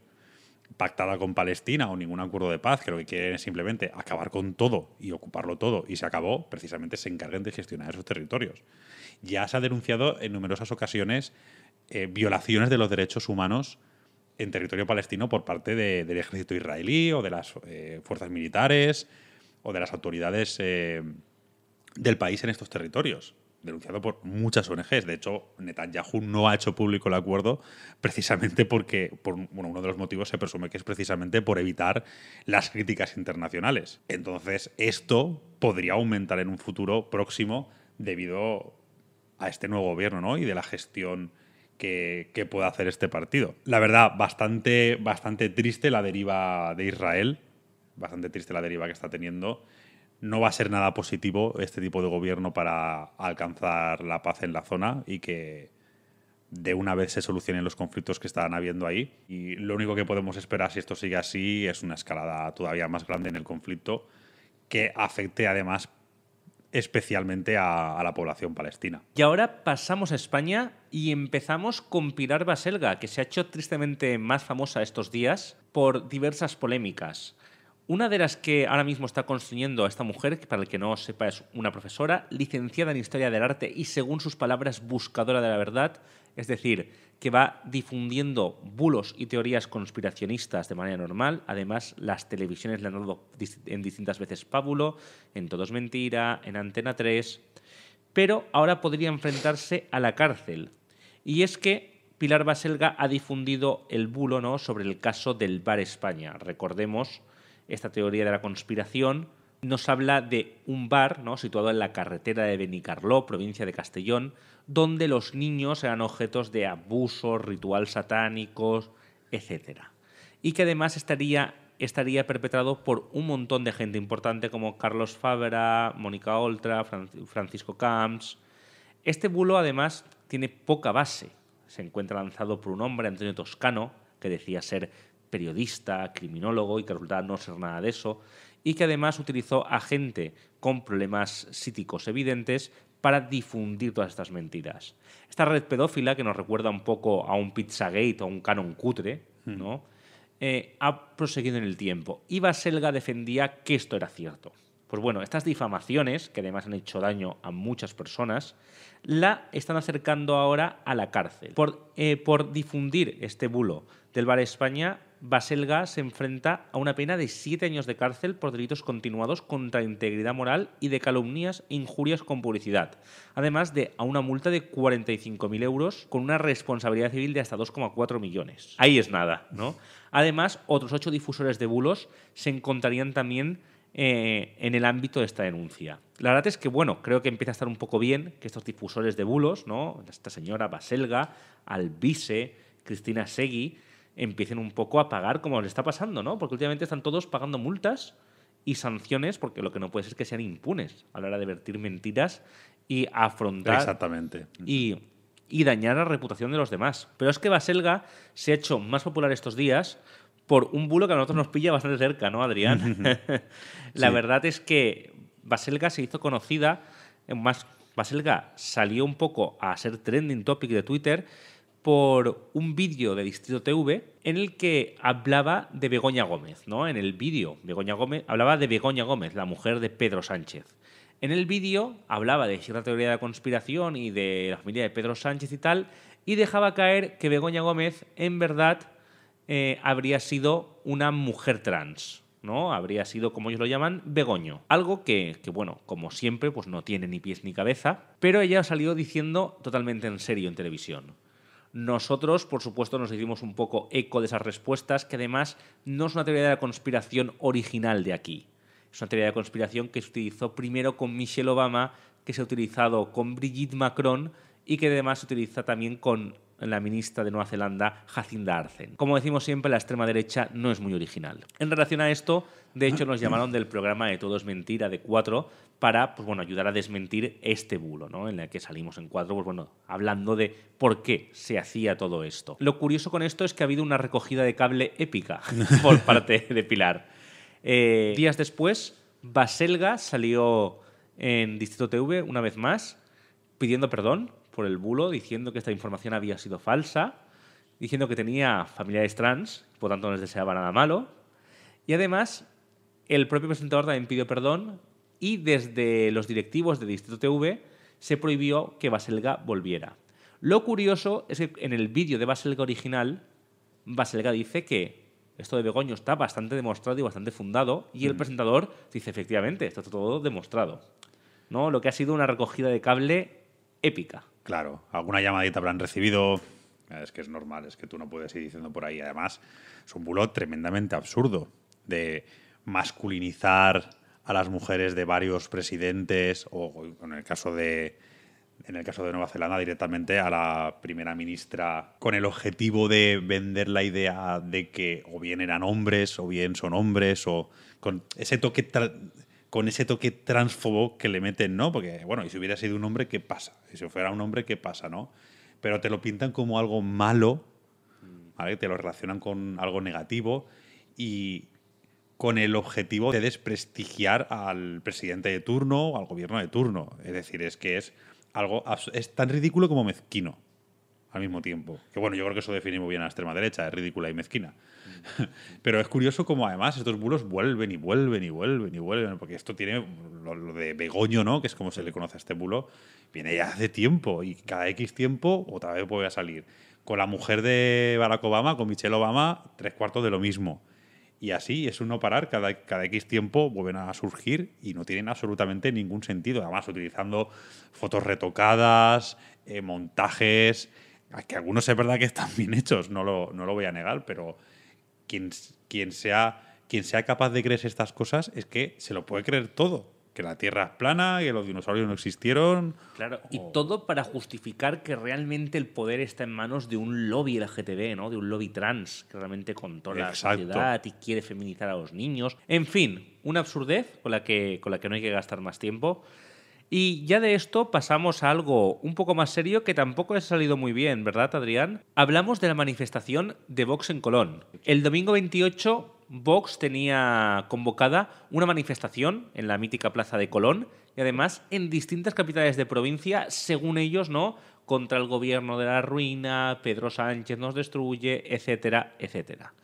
pactada con Palestina o ningún acuerdo de paz, que lo que quieren es simplemente acabar con todo y ocuparlo todo y se acabó, precisamente se encarguen de gestionar esos territorios. Ya se ha denunciado en numerosas ocasiones eh, violaciones de los derechos humanos en territorio palestino por parte de- del ejército israelí o de las eh, fuerzas militares o de las autoridades eh, del país en estos territorios, denunciado por muchas ONGs. De hecho, Netanyahu no ha hecho público el acuerdo precisamente porque, por, bueno, uno de los motivos se presume que es precisamente por evitar las críticas internacionales. Entonces, esto podría aumentar en un futuro próximo debido a este nuevo gobierno ¿no? y de la gestión que, que pueda hacer este partido. La verdad, bastante, bastante triste la deriva de Israel, bastante triste la deriva que está teniendo. No va a ser nada positivo este tipo de gobierno para alcanzar la paz en la zona y que de una vez se solucionen los conflictos que están habiendo ahí. Y lo único que podemos esperar si esto sigue así es una escalada todavía más grande en el conflicto que afecte además especialmente a, la población palestina. Y ahora pasamos a España y empezamos con Pilar Baselga, que se ha hecho tristemente más famosa estos días por diversas polémicas. Una de las que ahora mismo está construyendo a esta mujer, que para el que no sepa es una profesora, licenciada en Historia del Arte y, según sus palabras, buscadora de la verdad, es decir, que va difundiendo bulos y teorías conspiracionistas de manera normal. Además, las televisiones le han dado en distintas veces pábulo, en Todo es Mentira, en Antena 3 pero ahora podría enfrentarse a la cárcel. Y es que Pilar Baselga ha difundido el bulo ¿no? sobre el caso del Bar España. Recordemos, esta teoría de la conspiración nos habla de un bar situado en la carretera de Benicarló, provincia de Castellón, donde los niños eran objetos de abusos, ritual satánicos, etc. Y que además estaría, estaría perpetrado por un montón de gente importante como Carlos Fabra, Mónica Oltra, Fran- Francisco Camps. Este bulo además tiene poca base. Se encuentra lanzado por un hombre, Antonio Toscano, que decía ser periodista, criminólogo y que resultaba no ser nada de eso, y que además utilizó a gente con problemas psíquicos evidentes para difundir todas estas mentiras. Esta red pedófila, que nos recuerda un poco a un Pizzagate o a un canon cutre, ¿no? Eh, ha proseguido en el tiempo. Y Baselga defendía que esto era cierto. Pues bueno, estas difamaciones, que además han hecho daño a muchas personas, la están acercando ahora a la cárcel. Por, eh, por difundir este bulo del Bar España, Baselga se enfrenta a una pena de siete años de cárcel por delitos continuados contra integridad moral y de calumnias e injurias con publicidad, además de a una multa de 45.000 euros con una responsabilidad civil de hasta 2,4 millones. Ahí es nada, ¿no? Además, otros ocho difusores de bulos se encontrarían también eh, en el ámbito de esta denuncia. La verdad es que, bueno, creo que empieza a estar un poco bien que estos difusores de bulos, ¿no? Esta señora Baselga, Albise, Cristina Segui, empiecen un poco a pagar como les está pasando, ¿no? Porque últimamente están todos pagando multas y sanciones porque lo que no puede ser es que sean impunes a la hora de vertir mentiras y afrontar Exactamente. y, y dañar la reputación de los demás. Pero es que Baselga se ha hecho más popular estos días por un bulo que a nosotros nos pilla bastante cerca, ¿no, Adrián? la Sí. verdad es que Baselga se hizo conocida, más Baselga salió un poco a ser trending topic de Twitter por un vídeo de Distrito TV en el que hablaba de Begoña Gómez, ¿no? En el vídeo, Begoña Gómez hablaba de Begoña Gómez, la mujer de Pedro Sánchez. En el vídeo hablaba de cierta teoría de la conspiración y de la familia de Pedro Sánchez y tal, y dejaba caer que Begoña Gómez, en verdad, eh, habría sido una mujer trans, ¿no? Habría sido, como ellos lo llaman, Begoño. Algo que, que, bueno, como siempre, pues no tiene ni pies ni cabeza, pero ella salió diciendo totalmente en serio en televisión. Nosotros, por supuesto, nos hicimos un poco eco de esas respuestas, que además no es una teoría de la conspiración original de aquí. Es una teoría de conspiración que se utilizó primero con Michelle Obama, que se ha utilizado con Brigitte Macron y que además se utiliza también con la ministra de Nueva Zelanda, Jacinda Arcen. Como decimos siempre, la extrema derecha no es muy original. En relación a esto, de hecho, nos llamaron del programa de Todo es Mentira de Cuatro para pues, bueno, ayudar a desmentir este bulo, ¿no? en el que salimos en Cuatro, pues, bueno, hablando de por qué se hacía todo esto. Lo curioso con esto es que ha habido una recogida de cable épica por parte de Pilar. Eh, días después, Baselga salió en Distrito TV una vez más pidiendo perdón por el bulo, diciendo que esta información había sido falsa, diciendo que tenía familiares trans, por tanto no les deseaba nada malo. Y además, el propio presentador también pidió perdón y desde los directivos de Distrito TV se prohibió que Baselga volviera. Lo curioso es que en el vídeo de Baselga original, Baselga dice que esto de Begoño está bastante demostrado y bastante fundado, y el presentador dice, efectivamente, esto está todo demostrado. ¿no? Lo que ha sido una recogida de cable épica. Claro, alguna llamadita habrán recibido. Es que es normal, es que tú no puedes ir diciendo por ahí. Además, es un bulo tremendamente absurdo de masculinizar a las mujeres de varios presidentes o en el caso de en el caso de Nueva Zelanda directamente a la primera ministra con el objetivo de vender la idea de que o bien eran hombres o bien son hombres o con ese toque con ese toque transfobo que le meten, ¿no? Porque, bueno, y si hubiera sido un hombre, ¿qué pasa? Y si fuera un hombre, ¿qué pasa, no? Pero te lo pintan como algo malo, ¿vale? Te lo relacionan con algo negativo y con el objetivo de desprestigiar al presidente de turno o al gobierno de turno. Es decir, es que es algo es tan ridículo como mezquino al mismo tiempo. Que bueno, yo creo que eso define muy bien a la extrema derecha, es ridícula y mezquina. Pero es curioso como además estos bulos vuelven y vuelven y vuelven y vuelven, porque esto tiene lo, de Begoño, ¿no? Que es como se le conoce a este bulo, viene ya hace tiempo y cada X tiempo otra vez vuelve a salir. Con la mujer de Barack Obama, con Michelle Obama, tres cuartos de lo mismo. Y así es un no parar, cada, cada X tiempo vuelven a surgir y no tienen absolutamente ningún sentido. Además, utilizando fotos retocadas, eh, montajes, que algunos es verdad que están bien hechos, no lo, no lo voy a negar, pero quien, quien, sea, quien sea capaz de creer estas cosas es que se lo puede creer todo. Que la Tierra es plana, que los dinosaurios no existieron. Claro, y todo para justificar que realmente el poder está en manos de un lobby LGTB, ¿no? De un lobby trans que realmente controla la sociedad y quiere feminizar a los niños. En fin, una absurdez con la que, con la que no hay que gastar más tiempo. Y ya de esto pasamos a algo un poco más serio que tampoco ha salido muy bien, ¿verdad, Adrián? Hablamos de la manifestación de Vox en Colón. El domingo 28, Vox tenía convocada una manifestación en la mítica plaza de Colón y además en distintas capitales de provincia, según ellos, ¿no? Contra el gobierno de la ruina, Pedro Sánchez nos destruye, etcétera, etcétera.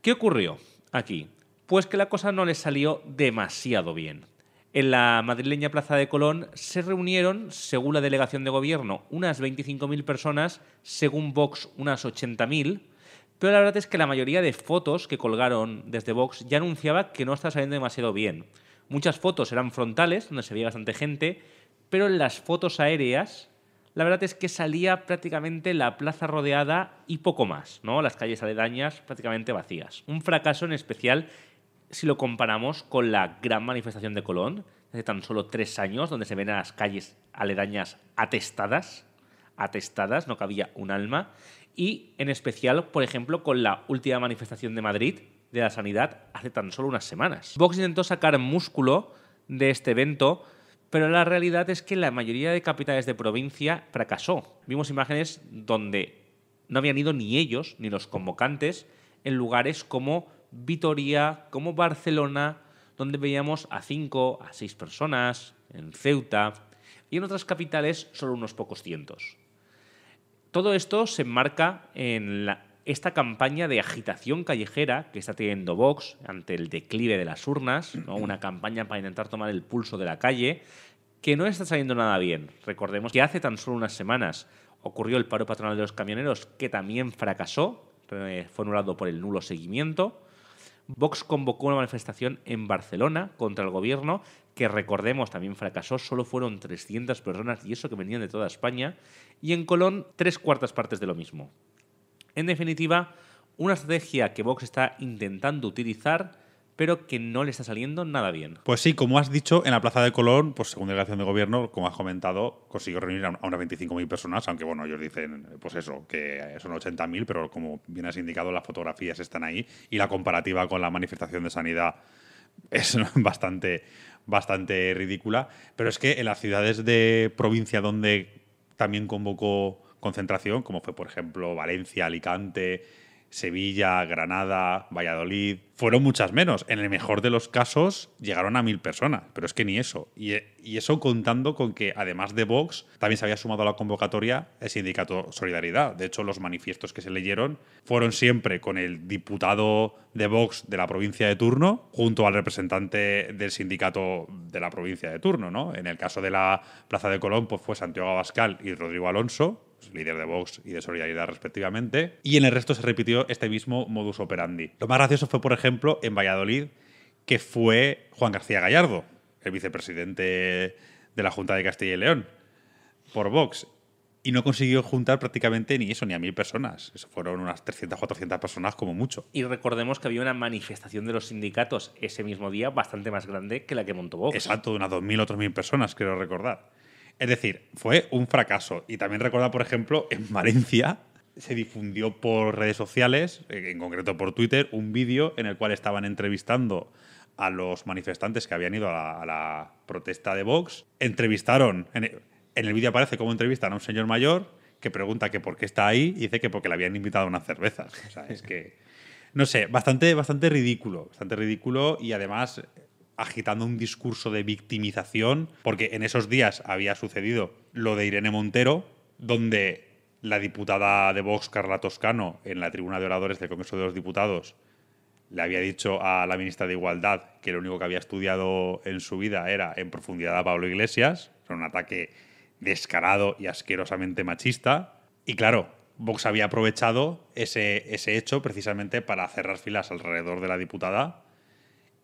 ¿Qué ocurrió aquí? Pues que la cosa no les salió demasiado bien. En la madrileña Plaza de Colón se reunieron, según la delegación de gobierno, unas 25.000 personas, según Vox unas 80.000, pero la verdad es que la mayoría de fotos que colgaron desde Vox ya anunciaba que no está saliendo demasiado bien. Muchas fotos eran frontales, donde se veía bastante gente, pero en las fotos aéreas la verdad es que salía prácticamente la plaza rodeada y poco más, ¿no? Las calles aledañas prácticamente vacías. Un fracaso en especial si lo comparamos con la gran manifestación de Colón, hace tan solo tres años, donde se ven a las calles aledañas atestadas, atestadas, no cabía un alma, y en especial, por ejemplo, con la última manifestación de Madrid de la sanidad hace tan solo unas semanas. Vox intentó sacar músculo de este evento, pero la realidad es que la mayoría de capitales de provincia fracasó. Vimos imágenes donde no habían ido ni ellos, ni los convocantes, en lugares como Vitoria, como Barcelona, donde veíamos a cinco, a seis personas, en Ceuta, y en otras capitales solo unos pocos cientos. Todo esto se enmarca en esta campaña de agitación callejera que está teniendo Vox ante el declive de las urnas, una campaña para intentar tomar el pulso de la calle, que no está saliendo nada bien. Recordemos que hace tan solo unas semanas ocurrió el paro patronal de los camioneros, que también fracasó, fue anulado por el nulo seguimiento. Vox convocó una manifestación en Barcelona contra el gobierno, que recordemos también fracasó, solo fueron 300 personas y eso que venían de toda España, y en Colón tres cuartas partes de lo mismo. En definitiva, una estrategia que Vox está intentando utilizar pero que no le está saliendo nada bien. Pues sí, como has dicho, en la Plaza de Colón, pues según delegación de gobierno, como has comentado, consiguió reunir a unas 25.000 personas, aunque bueno, ellos dicen, pues eso, que son 80.000, pero como bien has indicado, las fotografías están ahí y la comparativa con la manifestación de sanidad es bastante, bastante ridícula. Pero es que en las ciudades de provincia donde también convocó concentración, como fue por ejemplo Valencia, Alicante, Sevilla, Granada, Valladolid, fueron muchas menos. En el mejor de los casos llegaron a mil personas, pero es que ni eso. Y, eso contando con que además de Vox, también se había sumado a la convocatoria el sindicato Solidaridad. De hecho, los manifiestos que se leyeron fueron siempre con el diputado de Vox de la provincia de turno junto al representante del sindicato de la provincia de turno. ¿no? En el caso de la Plaza de Colón, pues fue Santiago Abascal y Rodrigo Alonso pues, líder de Vox y de Solidaridad respectivamente, y en el resto se repitió este mismo modus operandi. Lo más gracioso fue, por ejemplo, en Valladolid, que fue Juan García Gallardo, el vicepresidente de la Junta de Castilla y León, por Vox. Y no consiguió juntar prácticamente ni eso, ni a mil personas. Eso fueron unas 300, 400 personas como mucho. Y recordemos que había una manifestación de los sindicatos ese mismo día bastante más grande que la que montó Vox. Exacto, unas 2.000 o 3.000 personas, quiero recordar. Es decir, fue un fracaso. Y también recuerda, por ejemplo, en Valencia se difundió por redes sociales, en concreto por Twitter, un vídeo en el cual estaban entrevistando a los manifestantes que habían ido a la, protesta de Vox. Entrevistaron, en el, vídeo aparece cómo entrevistan a un señor mayor que pregunta que por qué está ahí y dice que porque le habían invitado a unas cervezas. O sea, es que, no sé, bastante, bastante ridículo, bastante ridículo y además agitando un discurso de victimización, porque en esos días había sucedido lo de Irene Montero, donde la diputada de Vox, Carla Toscano, en la tribuna de oradores del Congreso de los Diputados, le había dicho a la ministra de Igualdad que lo único que había estudiado en su vida era en profundidad a Pablo Iglesias, un ataque descarado y asquerosamente machista. Y claro, Vox había aprovechado ese, ese hecho precisamente para cerrar filas alrededor de la diputada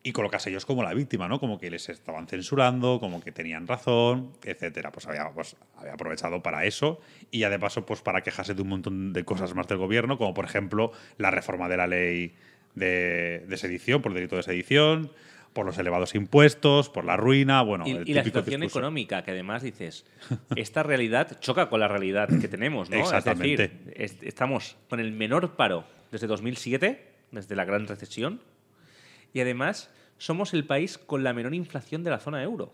y colocarse ellos como la víctima, ¿no? Como que les estaban censurando, como que tenían razón, etcétera. Pues había, pues había aprovechado para eso y ya de paso, pues para quejarse de un montón de cosas más del gobierno, como por ejemplo la reforma de la ley de, sedición, por delito de sedición, por los elevados impuestos, por la ruina, bueno, y, y la situación económica, que además dices, esta realidad choca con la realidad que tenemos, ¿no? Exactamente. Es decir, estamos con el menor paro desde 2007, desde la gran recesión, y además somos el país con la menor inflación de la zona euro.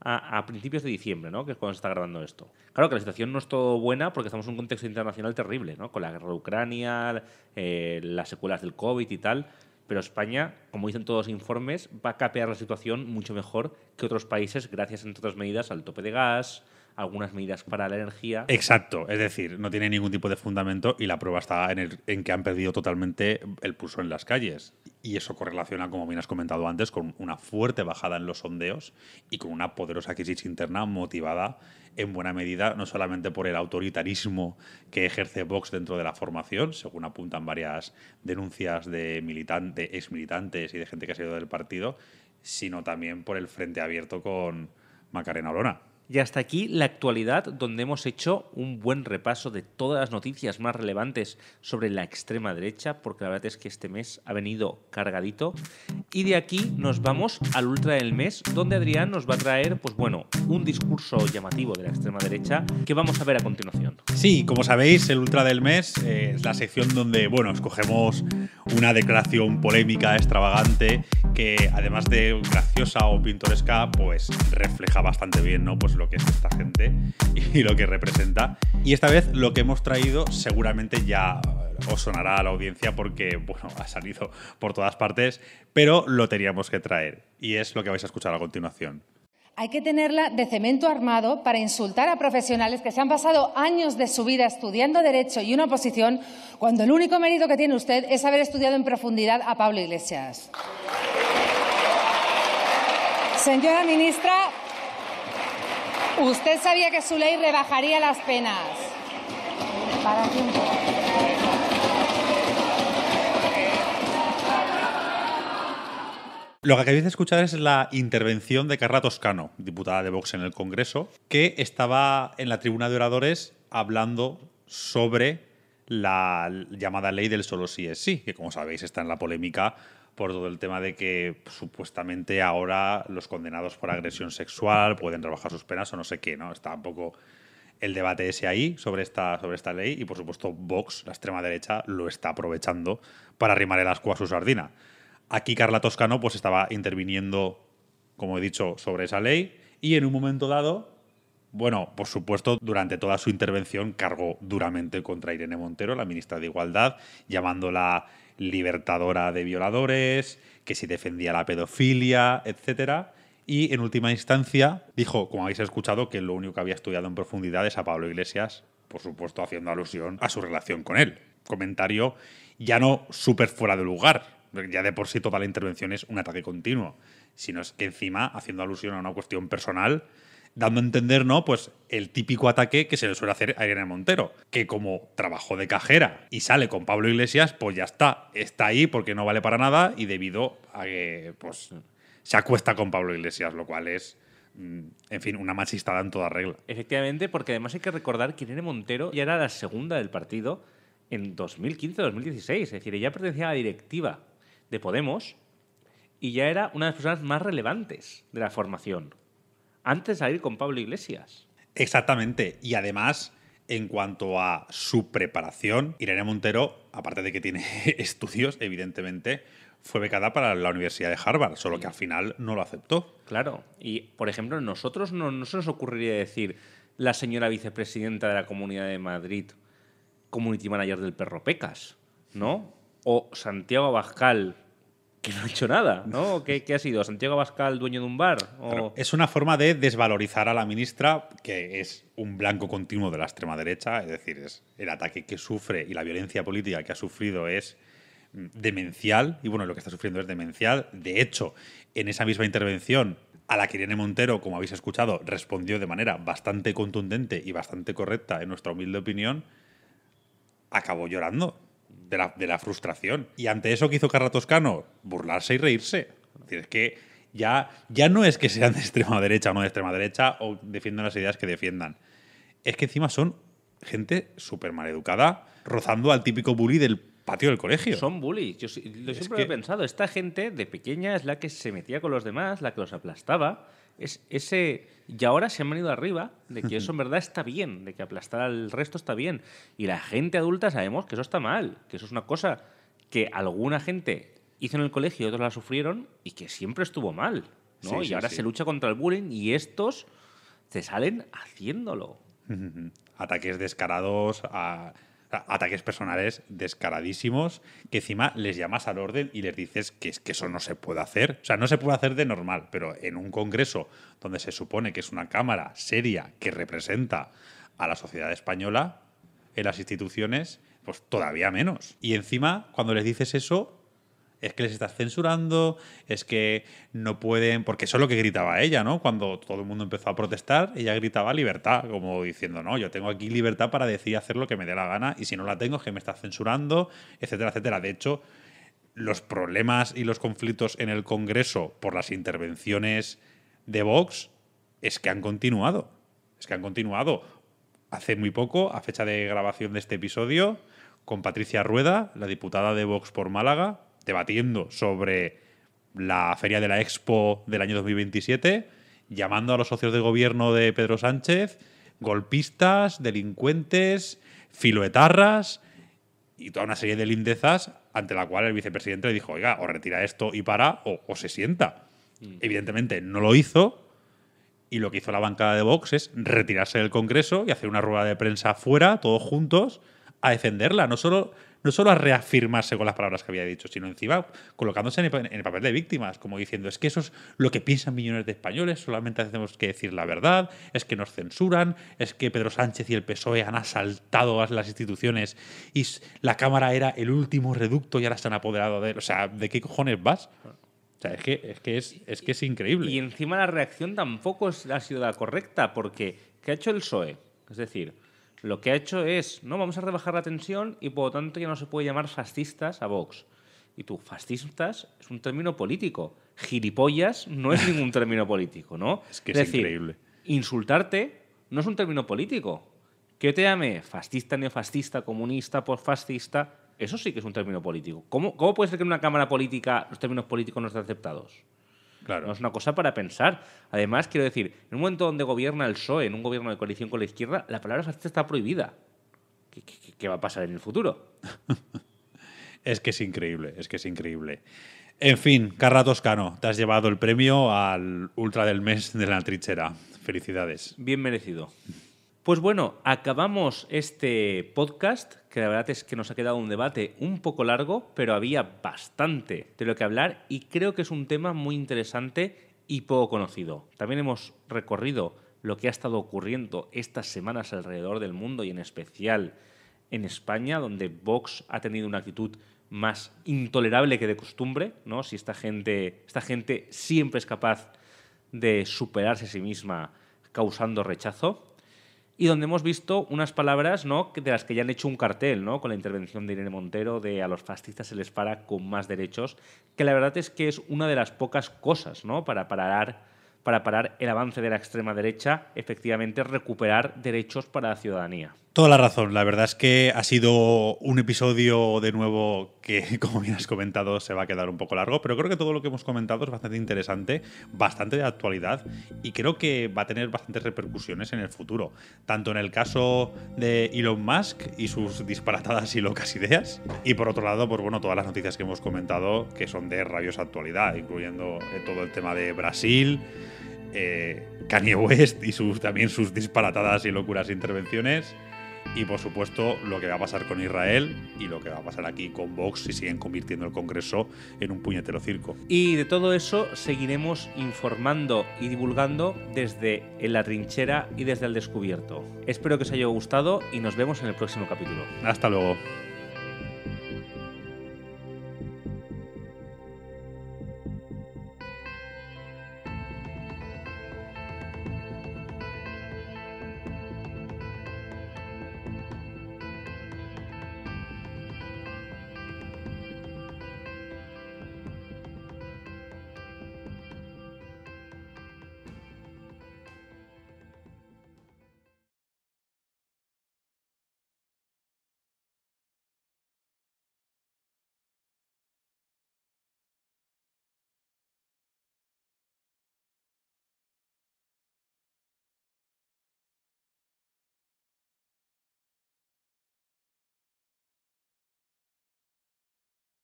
a, principios de diciembre, ¿no? que es cuando se está grabando esto. Claro que la situación no es todo buena porque estamos en un contexto internacional terrible, ¿no? con la guerra de Ucrania, eh, las secuelas del COVID y tal, pero España, como dicen todos los informes, va a capear la situación mucho mejor que otros países gracias, entre otras medidas, al tope de gas, algunas medidas para la energía. Exacto, es decir, no tiene ningún tipo de fundamento y la prueba está en, el, en que han perdido totalmente el pulso en las calles. Y eso correlaciona, como bien has comentado antes, con una fuerte bajada en los sondeos y con una poderosa crisis interna motivada en buena medida no solamente por el autoritarismo que ejerce Vox dentro de la formación, según apuntan varias denuncias de, militantes, ex militantes y de gente que ha salido del partido, sino también por el frente abierto con Macarena Olona. Y hasta aquí la actualidad, donde hemos hecho un buen repaso de todas las noticias más relevantes sobre la extrema derecha, porque la verdad es que este mes ha venido cargadito. Y de aquí nos vamos al ultra del mes, donde Adrián nos va a traer, pues bueno, un discurso llamativo de la extrema derecha que vamos a ver a continuación. Sí, como sabéis, el ultra del mes eh, es la sección donde, bueno, escogemos una declaración polémica, extravagante, que además de graciosa o pintoresca, pues refleja bastante bien, ¿no? Pues lo que es esta gente y lo que representa. Y esta vez lo que hemos traído seguramente ya os sonará a la audiencia porque, bueno, ha salido por todas partes, pero lo teníamos que traer. Y es lo que vais a escuchar a continuación. Hay que tenerla de cemento armado para insultar a profesionales que se han pasado años de su vida estudiando Derecho y una oposición, cuando el único mérito que tiene usted es haber estudiado en profundidad a Pablo Iglesias. Señora ministra, Usted sabía que su ley rebajaría las penas. Para tiempo. Lo que acabáis de escuchar es la intervención de Carla Toscano, diputada de Vox en el Congreso, que estaba en la tribuna de oradores hablando sobre la llamada ley del solo sí es sí, que como sabéis está en la polémica por todo el tema de que supuestamente ahora los condenados por agresión sexual pueden rebajar sus penas o no sé qué, ¿no? Está un poco el debate ese ahí sobre esta, sobre esta ley y por supuesto Vox, la extrema derecha, lo está aprovechando para arrimar el asco a su sardina. Aquí Carla Toscano pues estaba interviniendo, como he dicho, sobre esa ley y en un momento dado, bueno, por supuesto, durante toda su intervención cargó duramente contra Irene Montero, la ministra de Igualdad, llamándola libertadora de violadores, que si defendía la pedofilia, etcétera. Y en última instancia dijo, como habéis escuchado, que lo único que había estudiado en profundidad es a Pablo Iglesias, por supuesto haciendo alusión a su relación con él. Comentario ya no súper fuera de lugar, ya de por sí toda la intervención es un ataque continuo, sino es que encima haciendo alusión a una cuestión personal, dando a entender, ¿no? Pues el típico ataque que se le suele hacer a Irene Montero, que como trabajó de cajera y sale con Pablo Iglesias, pues ya está, está ahí porque no vale para nada y debido a que, pues se acuesta con Pablo Iglesias, lo cual es, mm, en fin, una machistada en toda regla. Efectivamente, porque además hay que recordar que Irene Montero ya era la segunda del partido en 2015-2016, es decir, ella pertenecía a la directiva de Podemos y ya era una de las personas más relevantes de la formación, antes de salir con Pablo Iglesias. Exactamente, y además en cuanto a su preparación, Irene Montero, aparte de que tiene estudios, evidentemente, fue becada para la Universidad de Harvard, solo que al final no lo aceptó. Claro. Y, por ejemplo, nosotros no, no se nos ocurriría decir la señora vicepresidenta de la Comunidad de Madrid, community manager del Perro Pecas, ¿no? O Santiago Abascal, que no ha hecho nada, ¿no? ¿Qué, ha sido? ¿Santiago Abascal dueño de un bar? Es una forma de desvalorizar a la ministra, que es un blanco continuo de la extrema derecha, es decir, es el ataque que sufre y la violencia política que ha sufrido es demencial, y bueno, lo que está sufriendo es demencial. De hecho, en esa misma intervención, a la que Irene Montero, como habéis escuchado, respondió de manera bastante contundente y bastante correcta, en nuestra humilde opinión, acabó llorando de la, de la frustración. Y ante eso que hizo Carla Toscano, burlarse y reírse. Es decir, es que ya, ya no es que sean de extrema derecha o no de extrema derecha o defiendan las ideas que defiendan. Es que encima son gente súper maleducada, rozando al típico bully del patio del colegio. Son bullies. Yo, lo siempre lo he que- pensado. Esta gente de pequeña es la que se metía con los demás, la que los aplastaba. Es ese y ahora se han venido arriba de que eso en verdad está bien, de que aplastar al resto está bien. Y la gente adulta sabemos que eso está mal, que eso es una cosa que alguna gente hizo en el colegio y otros la sufrieron y que siempre estuvo mal. ¿no? Sí, y sí, ahora sí. se lucha contra el bullying y estos se salen haciéndolo. ataques descarados, a, ataques personales descaradísimos, que encima les llamas al orden y les dices que que eso no se puede hacer. O sea, no se puede hacer de normal, pero en un congreso donde se supone que es una cámara seria que representa a la sociedad española, en las instituciones, pues todavía menos. Y encima, cuando les dices eso, es que les estás censurando, es que no pueden, porque eso es lo que gritaba ella, ¿no? Cuando todo el mundo empezó a protestar, ella gritaba libertad, como diciendo, no, yo tengo aquí libertad para decir hacer lo que me dé la gana, y si no la tengo es que me estás censurando, etcétera, etcétera. De hecho, los problemas y los conflictos en el Congreso por las intervenciones de Vox es que han continuado. Es que han continuado. Hace muy poco, a fecha de grabación de este episodio, con Patricia Rueda, la diputada de Vox por Málaga, debatiendo sobre la feria de la Expo del año 2027, llamando a los socios de gobierno de Pedro Sánchez golpistas, delincuentes, filoetarras y toda una serie de lindezas ante la cual el vicepresidente le dijo, oiga, o retira esto y para, o, o se sienta. Evidentemente no lo hizo, y lo que hizo la bancada de Vox es retirarse del Congreso y hacer una rueda de prensa fuera, todos juntos, a defenderla. No solo, no solo a reafirmarse con las palabras que había dicho, sino encima colocándose en el, papel de víctimas, como diciendo, es que eso es lo que piensan millones de españoles, solamente tenemos que decir la verdad, es que nos censuran, es que Pedro Sánchez y el PSOE han asaltado a las instituciones y la Cámara era el último reducto y ahora se han apoderado de él. O sea, ¿de qué cojones vas? O sea, es que es, que es, es, que es increíble. Y encima la reacción tampoco ha sido la correcta, porque ¿qué ha hecho el PSOE? Es decir, lo que ha hecho es, no, vamos a rebajar la tensión y por lo tanto ya no se puede llamar fascistas a Vox. Y tú, fascistas es un término político. gilipollas no es ningún término político, ¿no? Es que es increíble. Insultarte no es un término político. Que yo te llame fascista, neofascista, comunista, postfascista, eso sí que es un término político. ¿Cómo, ¿Cómo puede ser que en una cámara política los términos políticos no estén aceptados? Claro. No es una cosa para pensar. Además, quiero decir, en un momento donde gobierna el PSOE, en un gobierno de coalición con la izquierda, la palabra fascista está prohibida. ¿Qué, qué- qué va a pasar en el futuro? Es que es increíble, es que es increíble. En fin, Carra Toscano, te has llevado el premio al Ultra del Mes de la Trinchera. Felicidades. Bien merecido. Pues bueno, acabamos este podcast, que la verdad es que nos ha quedado un debate un poco largo, pero había bastante de lo que hablar y creo que es un tema muy interesante y poco conocido. También hemos recorrido lo que ha estado ocurriendo estas semanas alrededor del mundo y en especial en España, donde Vox ha tenido una actitud más intolerable que de costumbre, ¿no? Si esta gente, esta gente siempre es capaz de superarse a sí misma causando rechazo y donde hemos visto unas palabras ¿no? de las que ya han hecho un cartel, ¿no? con la intervención de Irene Montero de a los fascistas se les para con más derechos, que la verdad es que es una de las pocas cosas ¿no? para parar para parar el avance de la extrema derecha, efectivamente recuperar derechos para la ciudadanía. Toda la razón. La verdad es que ha sido un episodio de nuevo que, como bien has comentado, se va a quedar un poco largo, pero creo que todo lo que hemos comentado es bastante interesante, bastante de actualidad y creo que va a tener bastantes repercusiones en el futuro. Tanto en el caso de Elon Musk y sus disparatadas y locas ideas, y por otro lado, pues bueno, todas las noticias que hemos comentado que son de rabiosa actualidad, incluyendo eh, todo el tema de Brasil, eh, Kanye West y sus, también sus disparatadas y locuras intervenciones. Y por supuesto, lo que va a pasar con Israel y lo que va a pasar aquí con Vox si siguen convirtiendo el Congreso en un puñetero circo. Y de todo eso seguiremos informando y divulgando desde En la Trinchera y desde el Descubierto. Espero que os haya gustado y nos vemos en el próximo capítulo. Hasta luego.